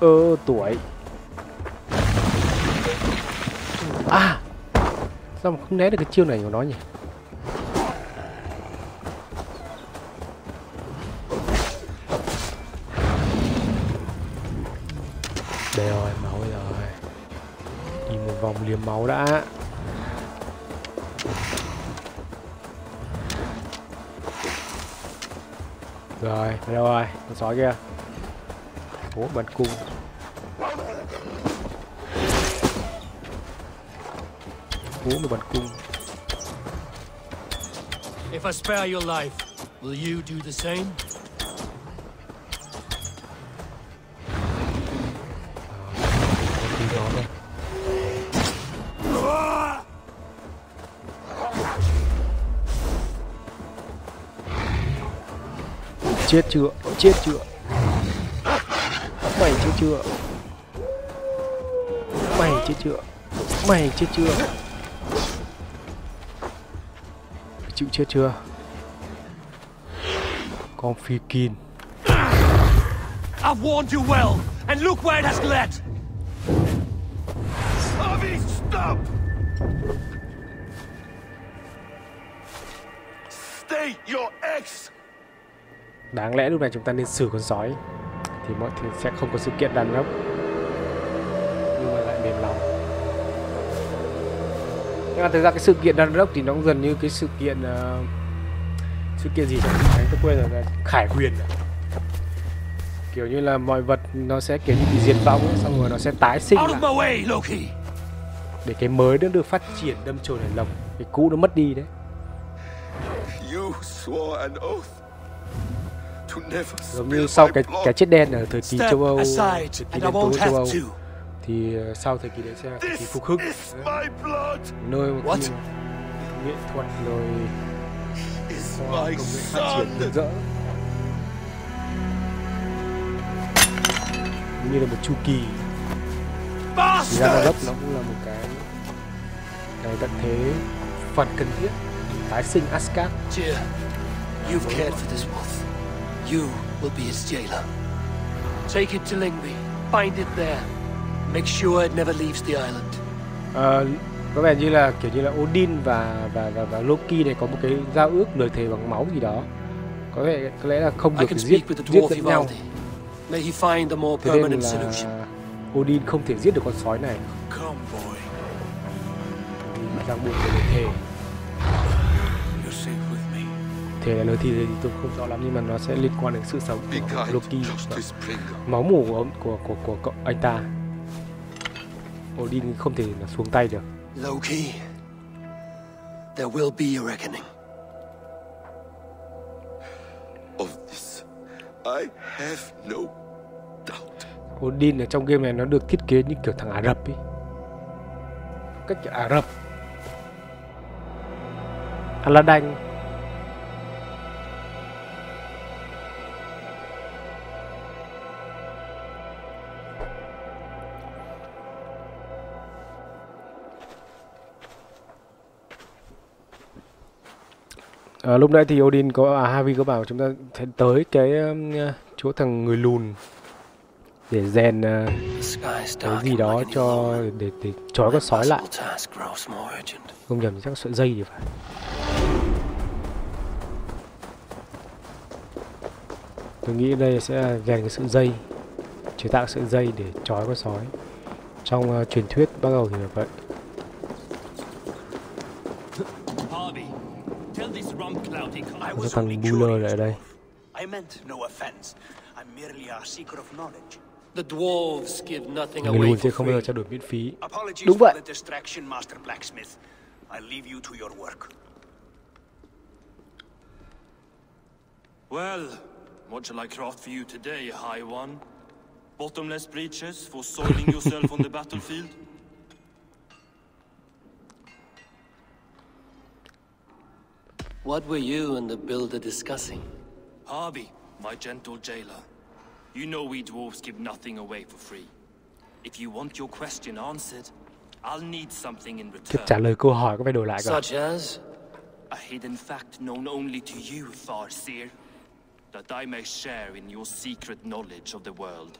Ơ, tuổi. À sao mà không né được cái chiêu này của nó nhỉ? Con sói kia. Ủa bắn cung. Ủa mà bắn cung. If I spare your life, will you do the same? Chết chưa? Chết chưa? Mày chết chưa? Mày chết chưa? Mày chết chưa? Chịu chết chưa? Con phi kin I've warned you well, and look where it has led! Harvey, stop! Đáng lẽ lúc này chúng ta nên xử con sói. Thì mọi thứ sẽ không có sự kiện đàn gốc Nhưng mà lại mềm lòng. Nhưng mà thực ra cái sự kiện đàn gốc thì nó cũng gần như cái sự kiện ờ, Sự kiện gì trong Thánh tôi quên rồi là Khải huyền à? Kiểu như là mọi vật nó sẽ kiểu như bị diệt vong ấy, Xong rồi nó sẽ tái sinh lại! Để cái mới nó được phát triển đâm chồi nảy lồng Cái cũ nó mất đi đấy. You swore an oath Giống như sau cái cái chết đen ở thời kỳ châu Âu kỳ đen tối châu Âu thì ờ, sau thời kỳ đấy sẽ là thời kỳ phục hưng blood. nơi mà What? khi nghệ thuật rồi Is khoa my công nghệ phát triển rực rỡ như là một chu kỳ thì ra Bastard! nó cũng là một cái cái tận thế phần cần thiết tái sinh Asgard you've cared for this wolf. You will be its jailer. Take it to Lingby. Find it there. Make sure it never leaves the island. Ờ, có vẻ như là kiểu như là Odin và và và, và Loki này có một cái giao ước lời thề bằng máu gì đó có thể có lẽ là không được giết giết lẫn nhau. May he find a more thế nên permanent là solution. Odin không thể giết được con sói này vì ràng buộc lời thề thề là lời thì tôi không rõ lắm nhưng mà nó sẽ liên quan đến sự sống của Loki và máu mủ của của của của cậu anh ta. Odin không thể là xuống tay được. Loki, there will be a reckoning. Of this, I have no doubt. Odin ở trong game này nó được thiết kế như kiểu thằng Ả Rập ấy. Cách kiểu Ả Rập. Aladdin À, lúc nãy thì Odin có à Harvey có bảo chúng ta sẽ tới cái um, chỗ thằng người lùn để rèn uh, cái gì đó cho để để trói con sói lại. Không nhầm thì chắc sợi dây thì phải. Tôi nghĩ đây sẽ rèn cái sợi dây chế tạo sợi dây để trói con sói. Trong uh, truyền thuyết bắt đầu thì là vậy. Có was thằng only Buller curious, lại đây. I meant no offense. I'm merely a seeker of knowledge. The dwarves give nothing người away lùn thì for không bao giờ free. trao đổi miễn phí Apologies đúng for vậy the distraction, Master Blacksmith. I'll leave you to your work. Well, what shall I craft for you today, High One? Bottomless breeches for soiling yourself on the battlefield? What were you and the builder discussing? Harvey, my gentle jailer. You know we dwarves give nothing away for free. If you want your question answered, I'll need something in Tiếp trả return. lời câu hỏi có phải đổi lại cả Such as? A hidden fact known only to you, Farseer. That I may share in your secret knowledge of the world.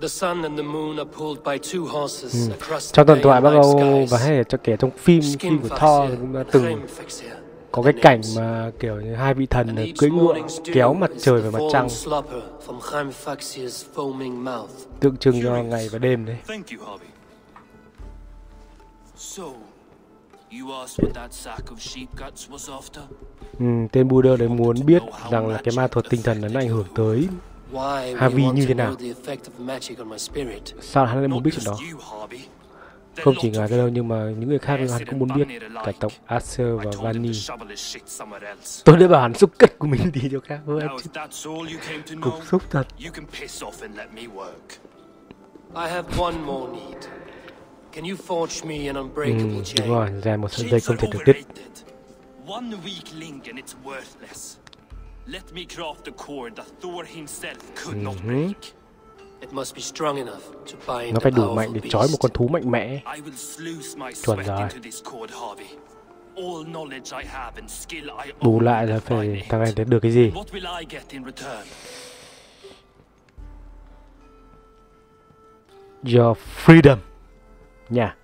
The trong thần day thoại đầu skies. và hay là cho kể trong phim phim của Thor cũng đã từng có the cái cảnh mà kiểu như hai vị thần cưỡi ngựa kéo mặt trời the và mặt trăng. tượng trưng cho ngày và đêm đấy. Ừ, tên Buddha đấy muốn biết rằng là cái ma thuật tinh thần nó ảnh hưởng tới Harvey như thế nào sao hắn lại muốn biết chuyện đó không chỉ ngài đâu nhưng mà những người khác hắn cũng muốn biết cả tộc I và Vani tôi đã bảo hắn xúc cách của mình đi chỗ khác hơn cục xúc thật can. I have one more need. You forge me an unbreakable ừ, chain? đúng rồi rèn một sợi dây không thể được đứt. One weak link and it's worthless. Let me craft a cord that Thor himself could not break. It must be strong enough to bind nó a phải đủ mạnh để trói một con thú mạnh mẽ I will sluice my Chuẩn sweat rồi. into this cord, Harvey. All knowledge I have and skill I bù own lại là will phải thằng này được cái gì What will I get in return? your freedom nha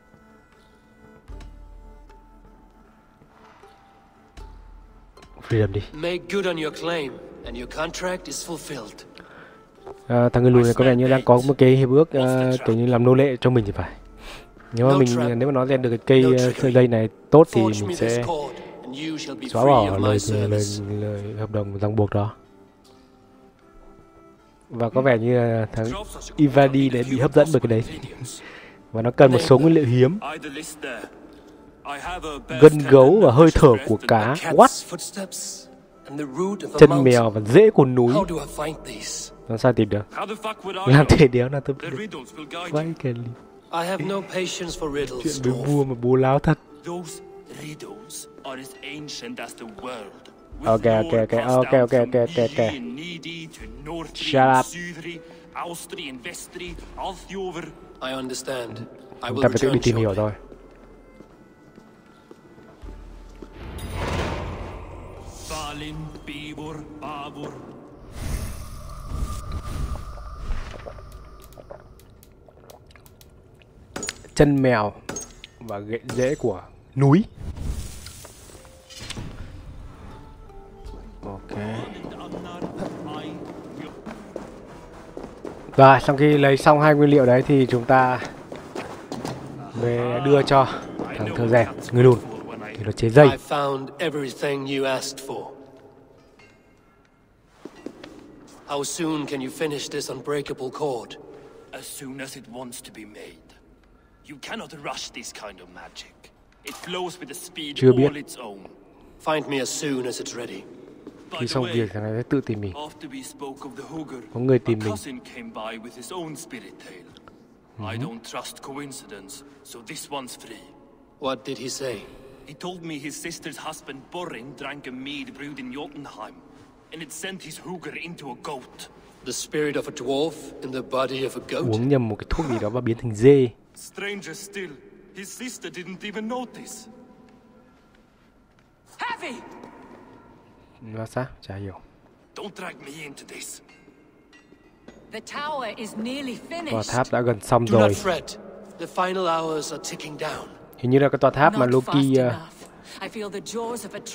is fulfilled. à, thằng người lùn này có vẻ như đang có một cái hiệp ước à, kiểu như làm nô lệ cho mình thì phải. Nếu mà mình nếu mà nó rèn được cái cây à, sợi dây này tốt thì mình sẽ xóa bỏ lời, lời, lời, lời hợp đồng ràng buộc đó. Và có vẻ như thằng Ivadi đấy bị hấp dẫn bởi cái đấy. Và nó cần một số nguyên liệu hiếm gân gấu và and hơi thở của cá Cat's what footsteps and the root of a chân mountain. mèo và rễ của núi How do I find these? làm sao tìm được How the fuck would I làm thế đéo là tôi The riddles will guide vay you. cái li- I have no patience for chuyện riddles, với vua mà bố láo thật Those riddles are as ancient as the world. With Okay, okay, lore okay, passed okay, down okay, from okay, okay, okay. Nidi and Nidi to Northri Shut up. Chúng ta phải tự đi tìm hiểu shortly. Balin, Bivor, Bavor. chân mèo và gậy rễ của núi ok rồi sau khi lấy xong hai nguyên liệu đấy thì chúng ta về đưa cho thằng thợ rèn người lùn thì nó chế dây I found everything you asked for. How soon can you finish this unbreakable cord? As soon as it wants to be made. You cannot rush this kind of magic. It flows with a speed Chưa biết. all its own. Find me as soon as it's ready. By khi the xong way, việc thằng này sẽ tự tìm mình After we spoke of the Hooger, Có người tìm mình. cousin came by with his own spirit tale. I don't trust coincidence, so this one's free. What did he say? He told me his sister's husband Borin drank a mead brewed in Jotunheim, and it sent his Hooger into a goat. The spirit of a dwarf in the body of a goat? uống nhầm một cái thuốc gì đó và biến thành dê Stranger still, his sister didn't even notice. Heavy! Là sao? Chả hiểu. Don't drag me into this. The tower is nearly Tòa finished. tháp đã gần xong Do rồi. not fret. The final hours are ticking down. Hình như là cái tòa tháp mà Loki uh,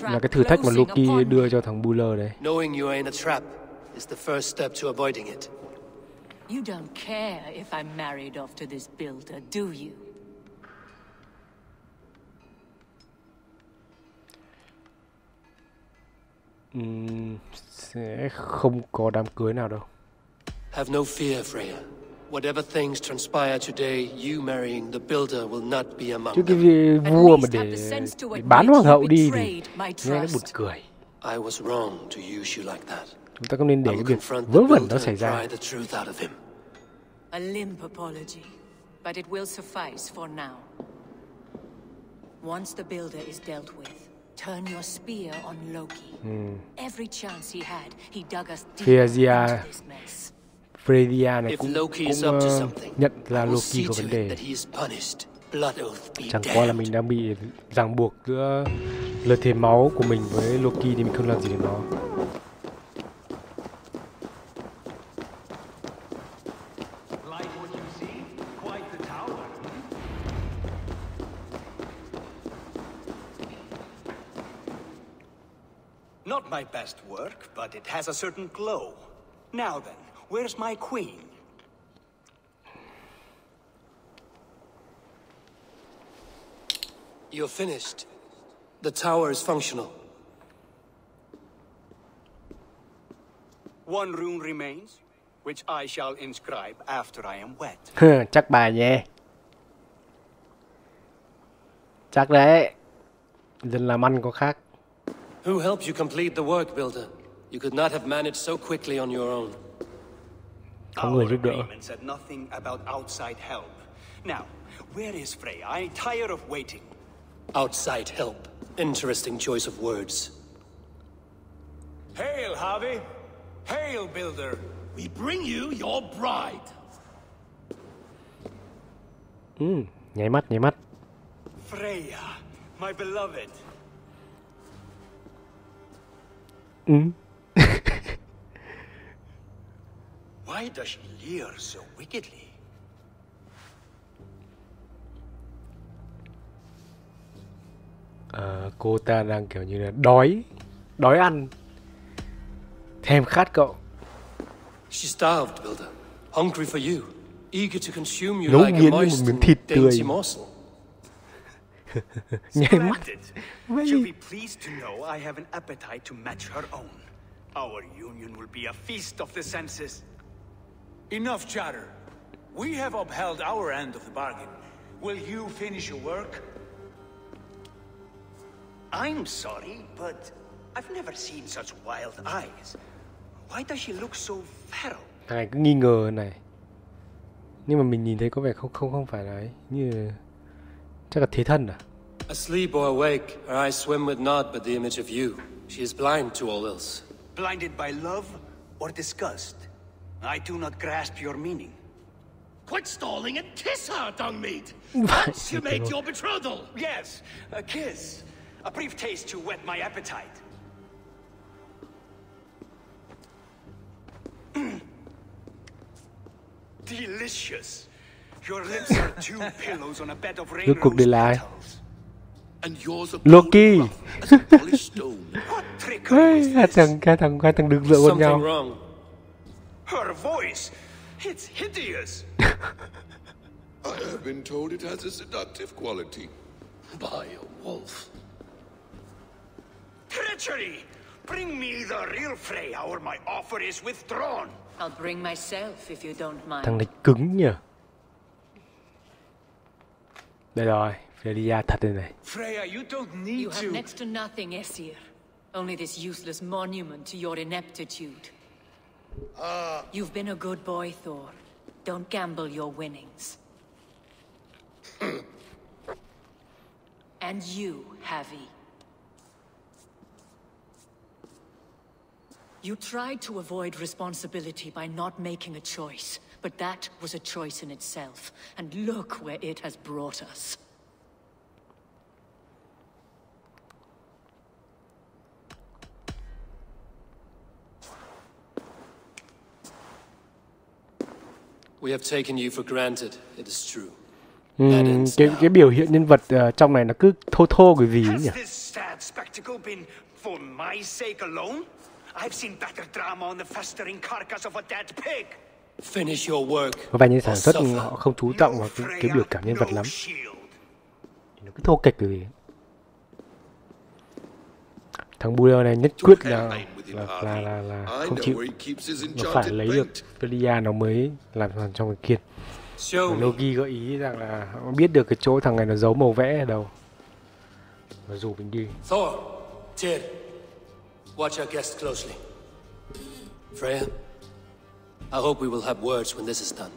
là cái thử thách mà Loki đưa cho thằng Buller đấy. Knowing you are in a trap is the first step to avoiding it. You don't care if I'm married off to this builder, do you? Ừm, sẽ không có đám cưới nào đâu. Have no fear, Freya. Whatever things transpire today, you marrying the builder will not be among Chứ cái them. vi- At vua mà để, sense to để bán hoàng you hậu đi thì betrayed my nghe nó buồn trust. cười. I was wrong to use you like that. Chúng ta không nên để I cái will việc confront vớ the vẩn đó xảy ra. truth out of him. A limp apology, but it will suffice for now. Once the builder is dealt with, turn your spear on Loki. Hmm. Every chance he had, he dug us deeper Fezia- into this mess. Freya này If cũng, Loki cũng is up to something, nhận là Loki có vấn đề. Chẳng qua là mình đang bị ràng buộc giữa lời thề máu của mình với Loki thì mình không làm gì được nó. Not my best work, but it has a certain glow. Now then, where's my queen? You're finished. The tower is functional. One rune remains, which I shall inscribe after I am wet. Chắc bà nhé. Chắc đấy. Dân làm ăn có khác. Who helped you complete the work, Builder? You could not have managed so quickly on your own. Có người Our giúp đỡ. agreement said nothing about outside help. Now, where is Freya? I'm tired of waiting. Outside help. Interesting choice of words. Hail, Harvey! Hail, Builder! We bring you your bride. Mm, ừ, nháy mắt, nháy mắt. Freya, my beloved. Ừ. Mm. Why does she leer so wickedly? Ờ, cô ta đang kiểu như là đói, đói ăn. Thèm khát cậu. She starved, Builder. Hungry for you. Eager to consume you Ngấu like a như một moist miếng thịt tươi. morsel. Nháy mắt. She'll be pleased to know I have an appetite to match her own. Our union will be a feast of the senses. Enough chatter. We have upheld our end of the bargain. Will you finish your work? I'm sorry, but I've never seen such wild eyes. Why does she look so feral? Thằng này cứ nghi ngờ này. Nhưng mà mình nhìn thấy có vẻ không không không phải là ấy, như chắc là thế thân à? Asleep or awake, her eyes swim with naught but the image of you. She is blind to all else. Blinded by love or disgust? I do not grasp your meaning. Quit stalling and kiss her, dung meat. Vãi, Once you đồ- your betrothal. Yes, a kiss. A brief taste to whet my appetite. Delicious. Your lips are two pillows on a bed of rain cuộc yours a Loki. is hai thằng hai thằng hai thằng đứng dựa Something nhau. Wrong. Her voice. It's hideous. I have been told it has a seductive quality. By a wolf. Treachery! Bring me the real Freya or my offer is withdrawn. I'll bring myself if you don't mind. Thằng này cứng nhỉ. Đây rồi, Freya thật đây này. Freya, you don't need You have next to nothing, Esir. Only this useless monument to your ineptitude. Uh. You've been a good boy, Thor. Don't gamble your winnings. and you, Havi. You tried to avoid responsibility by not making a choice, but that was a choice in itself, and look where it has brought us. Cái cái biểu hiện nhân vật ờ, trong này nó cứ thô thô cái gì ấy nhỉ? Has this sad spectacle been for my sake alone? I've seen better drama on the festering carcass of a dead pig. Finish your work. có vẻ như sản xuất họ không chú trọng vào cái, cái biểu cảm nhân vật lắm. nó cứ thô kệch cái gì thằng Buller này nhất quyết là là là là, là không chịu nó phải lấy được. Felia nó mới làm hoàn trong Và me. Loki gợi ý rằng là họ biết được cái chỗ thằng này nó giấu màu vẽ ở đâu và rủ mình đi Thor, Tyr, watch our guests closely. Freya, I hope we will have words when this is done.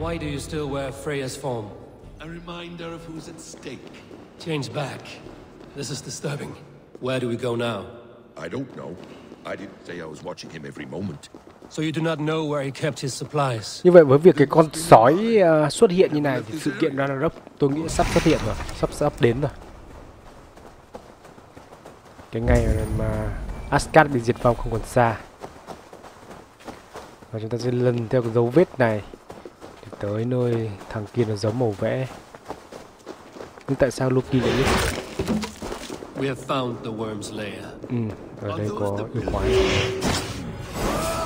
Why do you still wear Freya's form? A reminder of who's at stake. Change back. This is disturbing. Where do we go now? I don't know. I didn't say I was watching him every moment. So you do not know where he kept his supplies. như vậy với việc cái con sói ờ, xuất hiện như này thì sự kiện Ragnarok tôi nghĩ sắp xuất hiện rồi sắp sắp đến rồi cái ngày mà Asgard bị diệt vong không còn xa và chúng ta sẽ lần theo cái dấu vết này để tới nơi thằng kia nó giấu màu vẽ nhưng tại sao Loki lại biết We have found the worm's lair. ừ, ở đây có yêu quái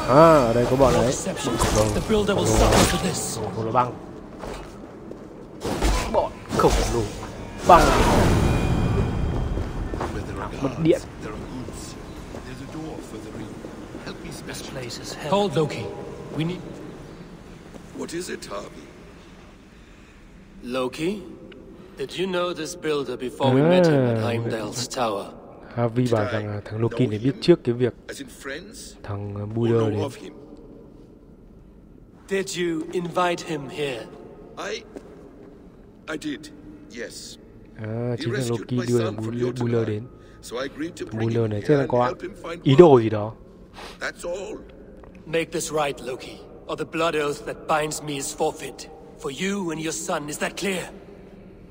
à ở đây có bọn đấy Deception. Vâng. The builder will suffer for this. khổng lồ băng bọn khổng lồ băng Where there are mất guards, điện there are goods. There's a door further in. Help me special. place is hell. Hold Loki. We need What is it, Harvey? Loki. Did you know this builder before we met him at Ah, Heimdall's tower? Harvey bảo rằng uh, là thằng Loki này biết trước cái việc As in friends? thằng uh, Or Buller know đến? Did you invite him here? I... I did, yes. Ah, à, chính là Loki đưa son thằng from Buller, Buller đến So I agreed to thằng bring Buller này chắc là có help him find ý đồ gì đó That's all. Make this right, Loki, or the blood oath that binds me is forfeit. For you and your son, is that clear?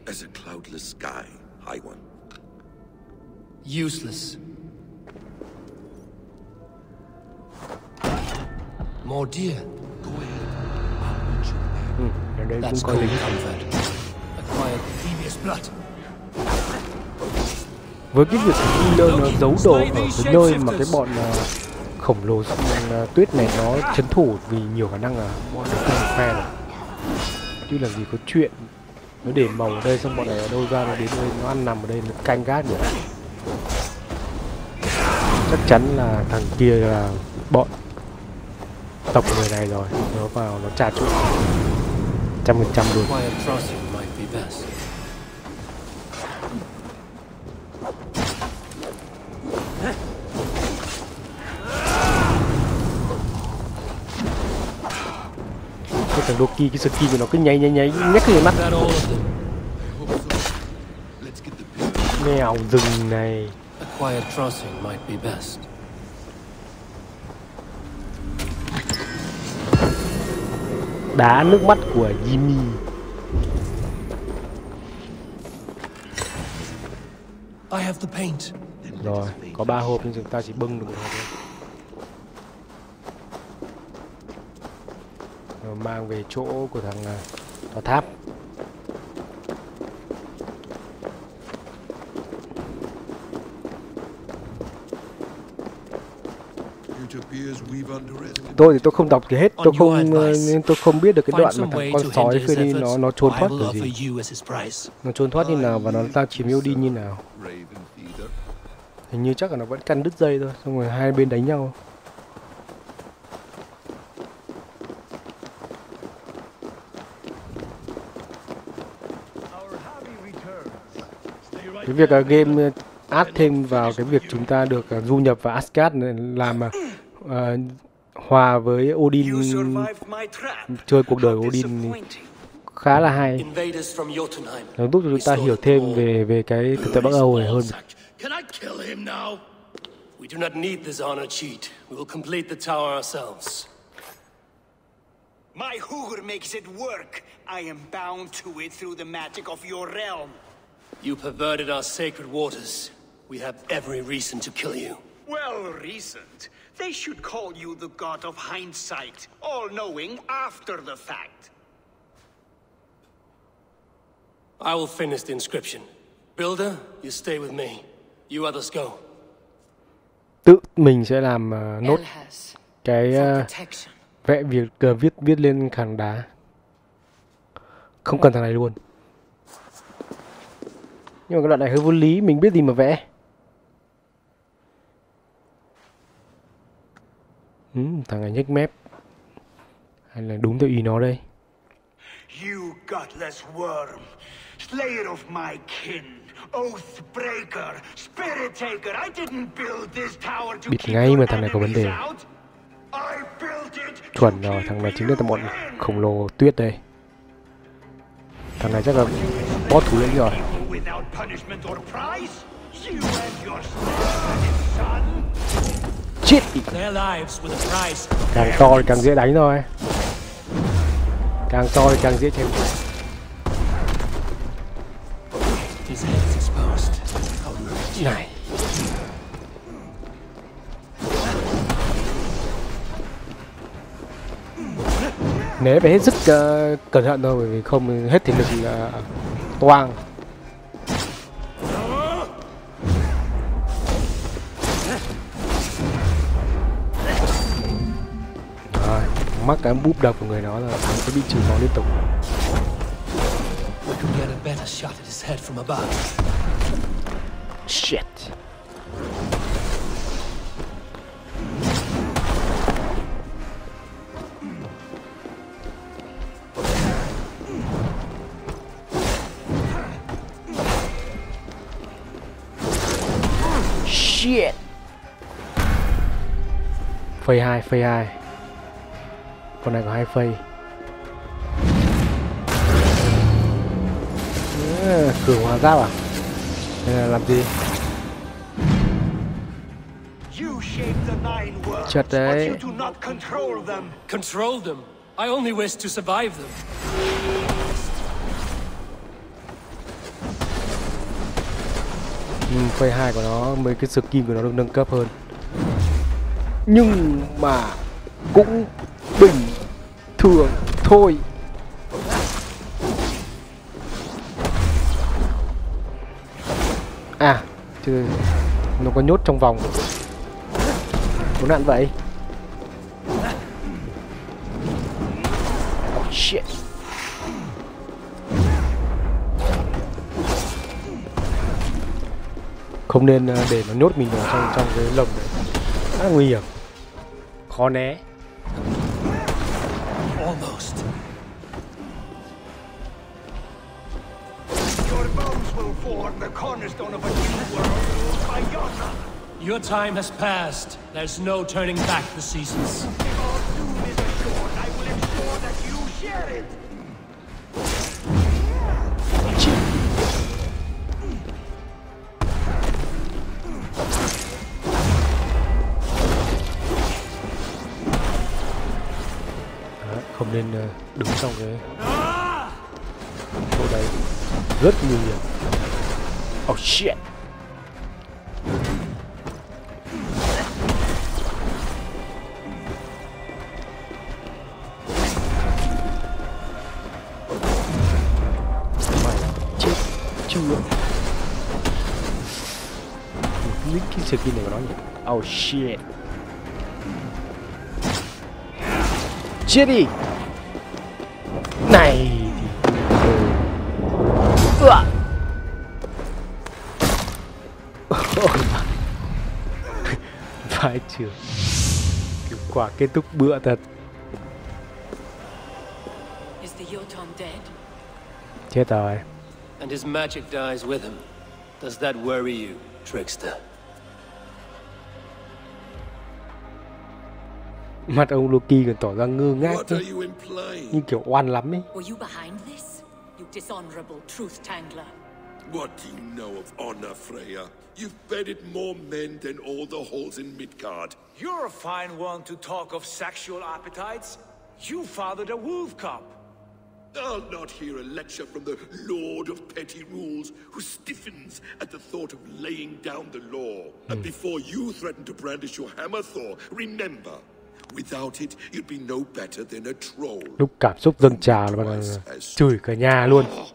As a cloudless sky, high one. Useless. More deer. Go ahead. I'll ừ, ở đây cũng That's cold comfort. Acquired previous blood. với cái việc Buller nó giấu đồ ở cái nơi mà cái bọn ờ, khổng lồ ờ, tuyết này nó chấn thủ vì nhiều khả năng là bọn nó phe rồi chứ làm gì có chuyện nó để màu ở đây xong bọn này ở đâu ra nó đến đây, nó ăn nằm ở đây, nó canh gác nữa chắc chắn là thằng kia là bọn tộc người này rồi. Nó vào, nó trà trộn trăm phần trăm luôn. Thằng Doki cái skin của nó cứ nháy nháy nháy nhếch lên mắt mèo rừng này A quiet crossing might be best. đá nước mắt của Jimmy I have the paint. rồi có ba hộp nhưng chúng ta chỉ bưng được một hộp thôi rồi mang về chỗ của thằng à, tòa tháp. Tôi thì tôi không đọc cái hết. Tôi không ờ, nên tôi không biết được cái đoạn mà thằng con sói efforts. nó nó trốn thoát kiểu gì. nó trốn thoát như nào và nó ta chiếm yêu đi như nào. hình như chắc là nó vẫn căn đứt dây thôi xong rồi hai bên đánh nhau cái việc uh, game uh, add thêm vào cái việc chúng ta được uh, du nhập vào Asgard làm uh, hòa với Odin chơi cuộc đời Odin khá là hay nó giúp cho chúng ta hiểu thêm về về cái thực tại Bắc Âu này hơn? We do not need this honor cheat. We will complete the tower ourselves. My Hugr makes it work. I am bound to it through the magic of your realm. You perverted our sacred waters. We have every reason to kill you. Well reasoned. They should call you the god of hindsight, all-knowing after the fact. I will finish the inscription. Builder, you stay with me. You others go. Tự mình sẽ làm uh, nốt cái uh, vẽ việc uh, viết viết lên khảm đá. Không cần thằng này luôn. Nhưng mà cái đoạn này hơi vô lý, mình biết gì mà vẽ. Ừ, thằng này nhếch mép. Hay là đúng theo ý nó đây. You gutless worm, slayer of my kin, oath breaker, spirit taker. I didn't build this tower to keep ngay mà thằng này có vấn đề. Chuẩn rồi, thằng này chính là bọn in. khổng lồ tuyết đây. Thằng này chắc là boss thủ lĩnh rồi. Without punishment or prize, you and your son. Chết đi. Càng to thì càng dễ đánh thôi. Càng to thì càng dễ chém. Này. Né phải hết sức ờ, cẩn thận thôi bởi vì không hết thể lực là toang. Mắc cái búp đập của người đó là sẽ bị trừ máu liên tục. We could get a better shot at his head from above. Shit. Shit. Phây 2, phây 2. Con này có hai phây. À, cường hóa giáp à? Đây là làm gì? Chật đấy. control them. Control them. I only wish to survive them. Ừ, phase 2 của nó mấy cái skin của nó được nâng cấp hơn nhưng mà cũng thường thôi. À chứ nó có nhốt trong vòng. Khốn nạn vậy? Oh shit. Không nên ờ, để nó nhốt mình vào trong trong cái lồng đấy rất nguy hiểm. Khó né. Your bones will form the cornerstone of a new world ruled by. Your time has passed. There's no turning back the seasons. Không nên ờ, đứng trong cái chỗ đấy. Rất nguy hiểm. Oh shit. Mày chết chưa skin này của nó nhỉ? Oh shit. Chết đi này thì Ủa. Ôi mà. Vãi trường Kiểu quả kết thúc bữa thật Is the Jotun dead? Chết rồi And his magic dies with him. Does that worry you, trickster? Mặt ông Loki còn tỏ ra ngơ ngác What nhá. are you implying? Như kiểu oan lắm ấy Were you behind this? You dishonorable truth tangler. What do you know of honor, Freya? You've bedded more men than all the halls in Midgard. You're a fine one to talk of sexual appetites. You fathered a wolf cub. I'll not hear a lecture from the Lord of Petty Rules who stiffens at the thought of laying down the law. And hmm. before you threaten to brandish your hammer, Thor, remember, without it, you'd be no better than a troll. lúc cảm xúc dâng trào là bạn chửi cả nhà luôn ah.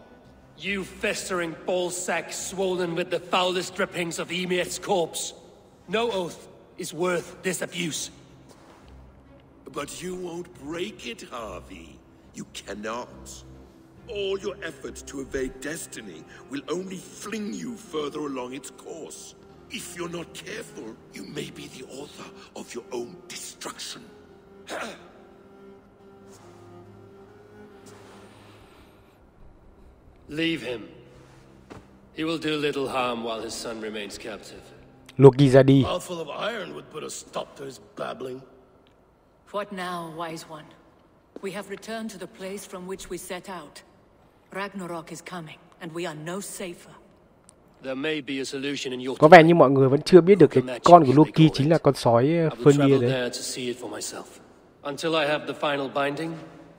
You festering ballsack swollen with the foulest drippings of Emir's corpse. No oath is worth this abuse. But you won't break it, Harvey. You cannot. All your efforts to evade destiny will only fling you further along its course. If you're not careful, you may be the author of your own destruction. Leave him. He will do little harm while his son remains captive. Loki ra đi Mouthful of iron would put a stop to his babbling. What now, wise one? We have returned to the place from which we set out. Ragnarok is coming, and we are no safer. Có vẻ như mọi người vẫn chưa biết được cái con của Loki chính là con sói will Fenrir đấy there to see it for myself. Until I have the final binding,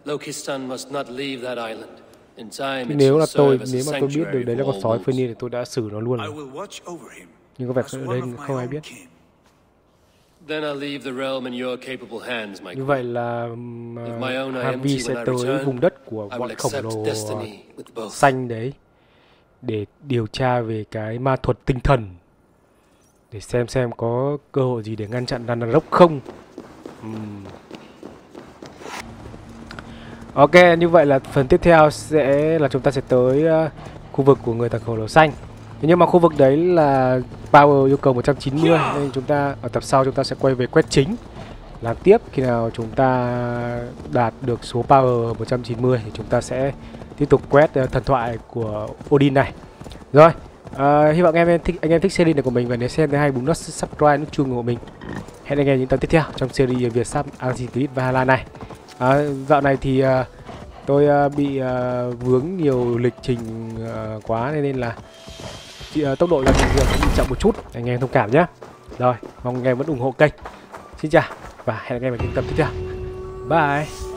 Loki's son must not leave that island. In time, Chứ it nếu là shall tôi serve as a nếu mà tôi biết được sanctuary đấy là for con all sói. Fenrir thì tôi đã xử nó luôn I rồi. will watch over him. nhưng có vẻ ở one đây of my không ai own biết kin. Then I'll leave the realm in your capable hands, my như vậy là If my own are Harvey sẽ tới return, vùng đất của I will bọn khổng accept lồ destiny with both. xanh đấy để điều tra về cái ma thuật tinh thần để xem xem có cơ hội gì để ngăn chặn Ragnarok không. Uhm. Ok, như vậy là phần tiếp theo sẽ là chúng ta sẽ tới ờ, khu vực của người thằng khổng lồ xanh. Thế nhưng mà khu vực đấy là power yêu cầu 190 nên chúng ta ở tập sau chúng ta sẽ quay về quét chính làm tiếp khi nào chúng ta đạt được số power 190 thì chúng ta sẽ tiếp tục quét ờ, thần thoại của Odin này. Rồi, ờ, hy vọng anh em thích anh em thích series này của mình và nếu xem thấy hay bấm nút subscribe nút chuông của mình. Hẹn anh em những tập tiếp theo trong series Việt Sắp Ansi và Hala này. À, dạo này thì ờ, tôi ờ, bị ờ, vướng nhiều lịch trình ờ, quá nên, là chị, ờ, tốc độ làm việc cũng bị chậm một chút anh em thông cảm nhé. Rồi, mong anh em vẫn ủng hộ kênh. Xin chào và hẹn gặp lại anh em ở những tập tiếp theo. Bye.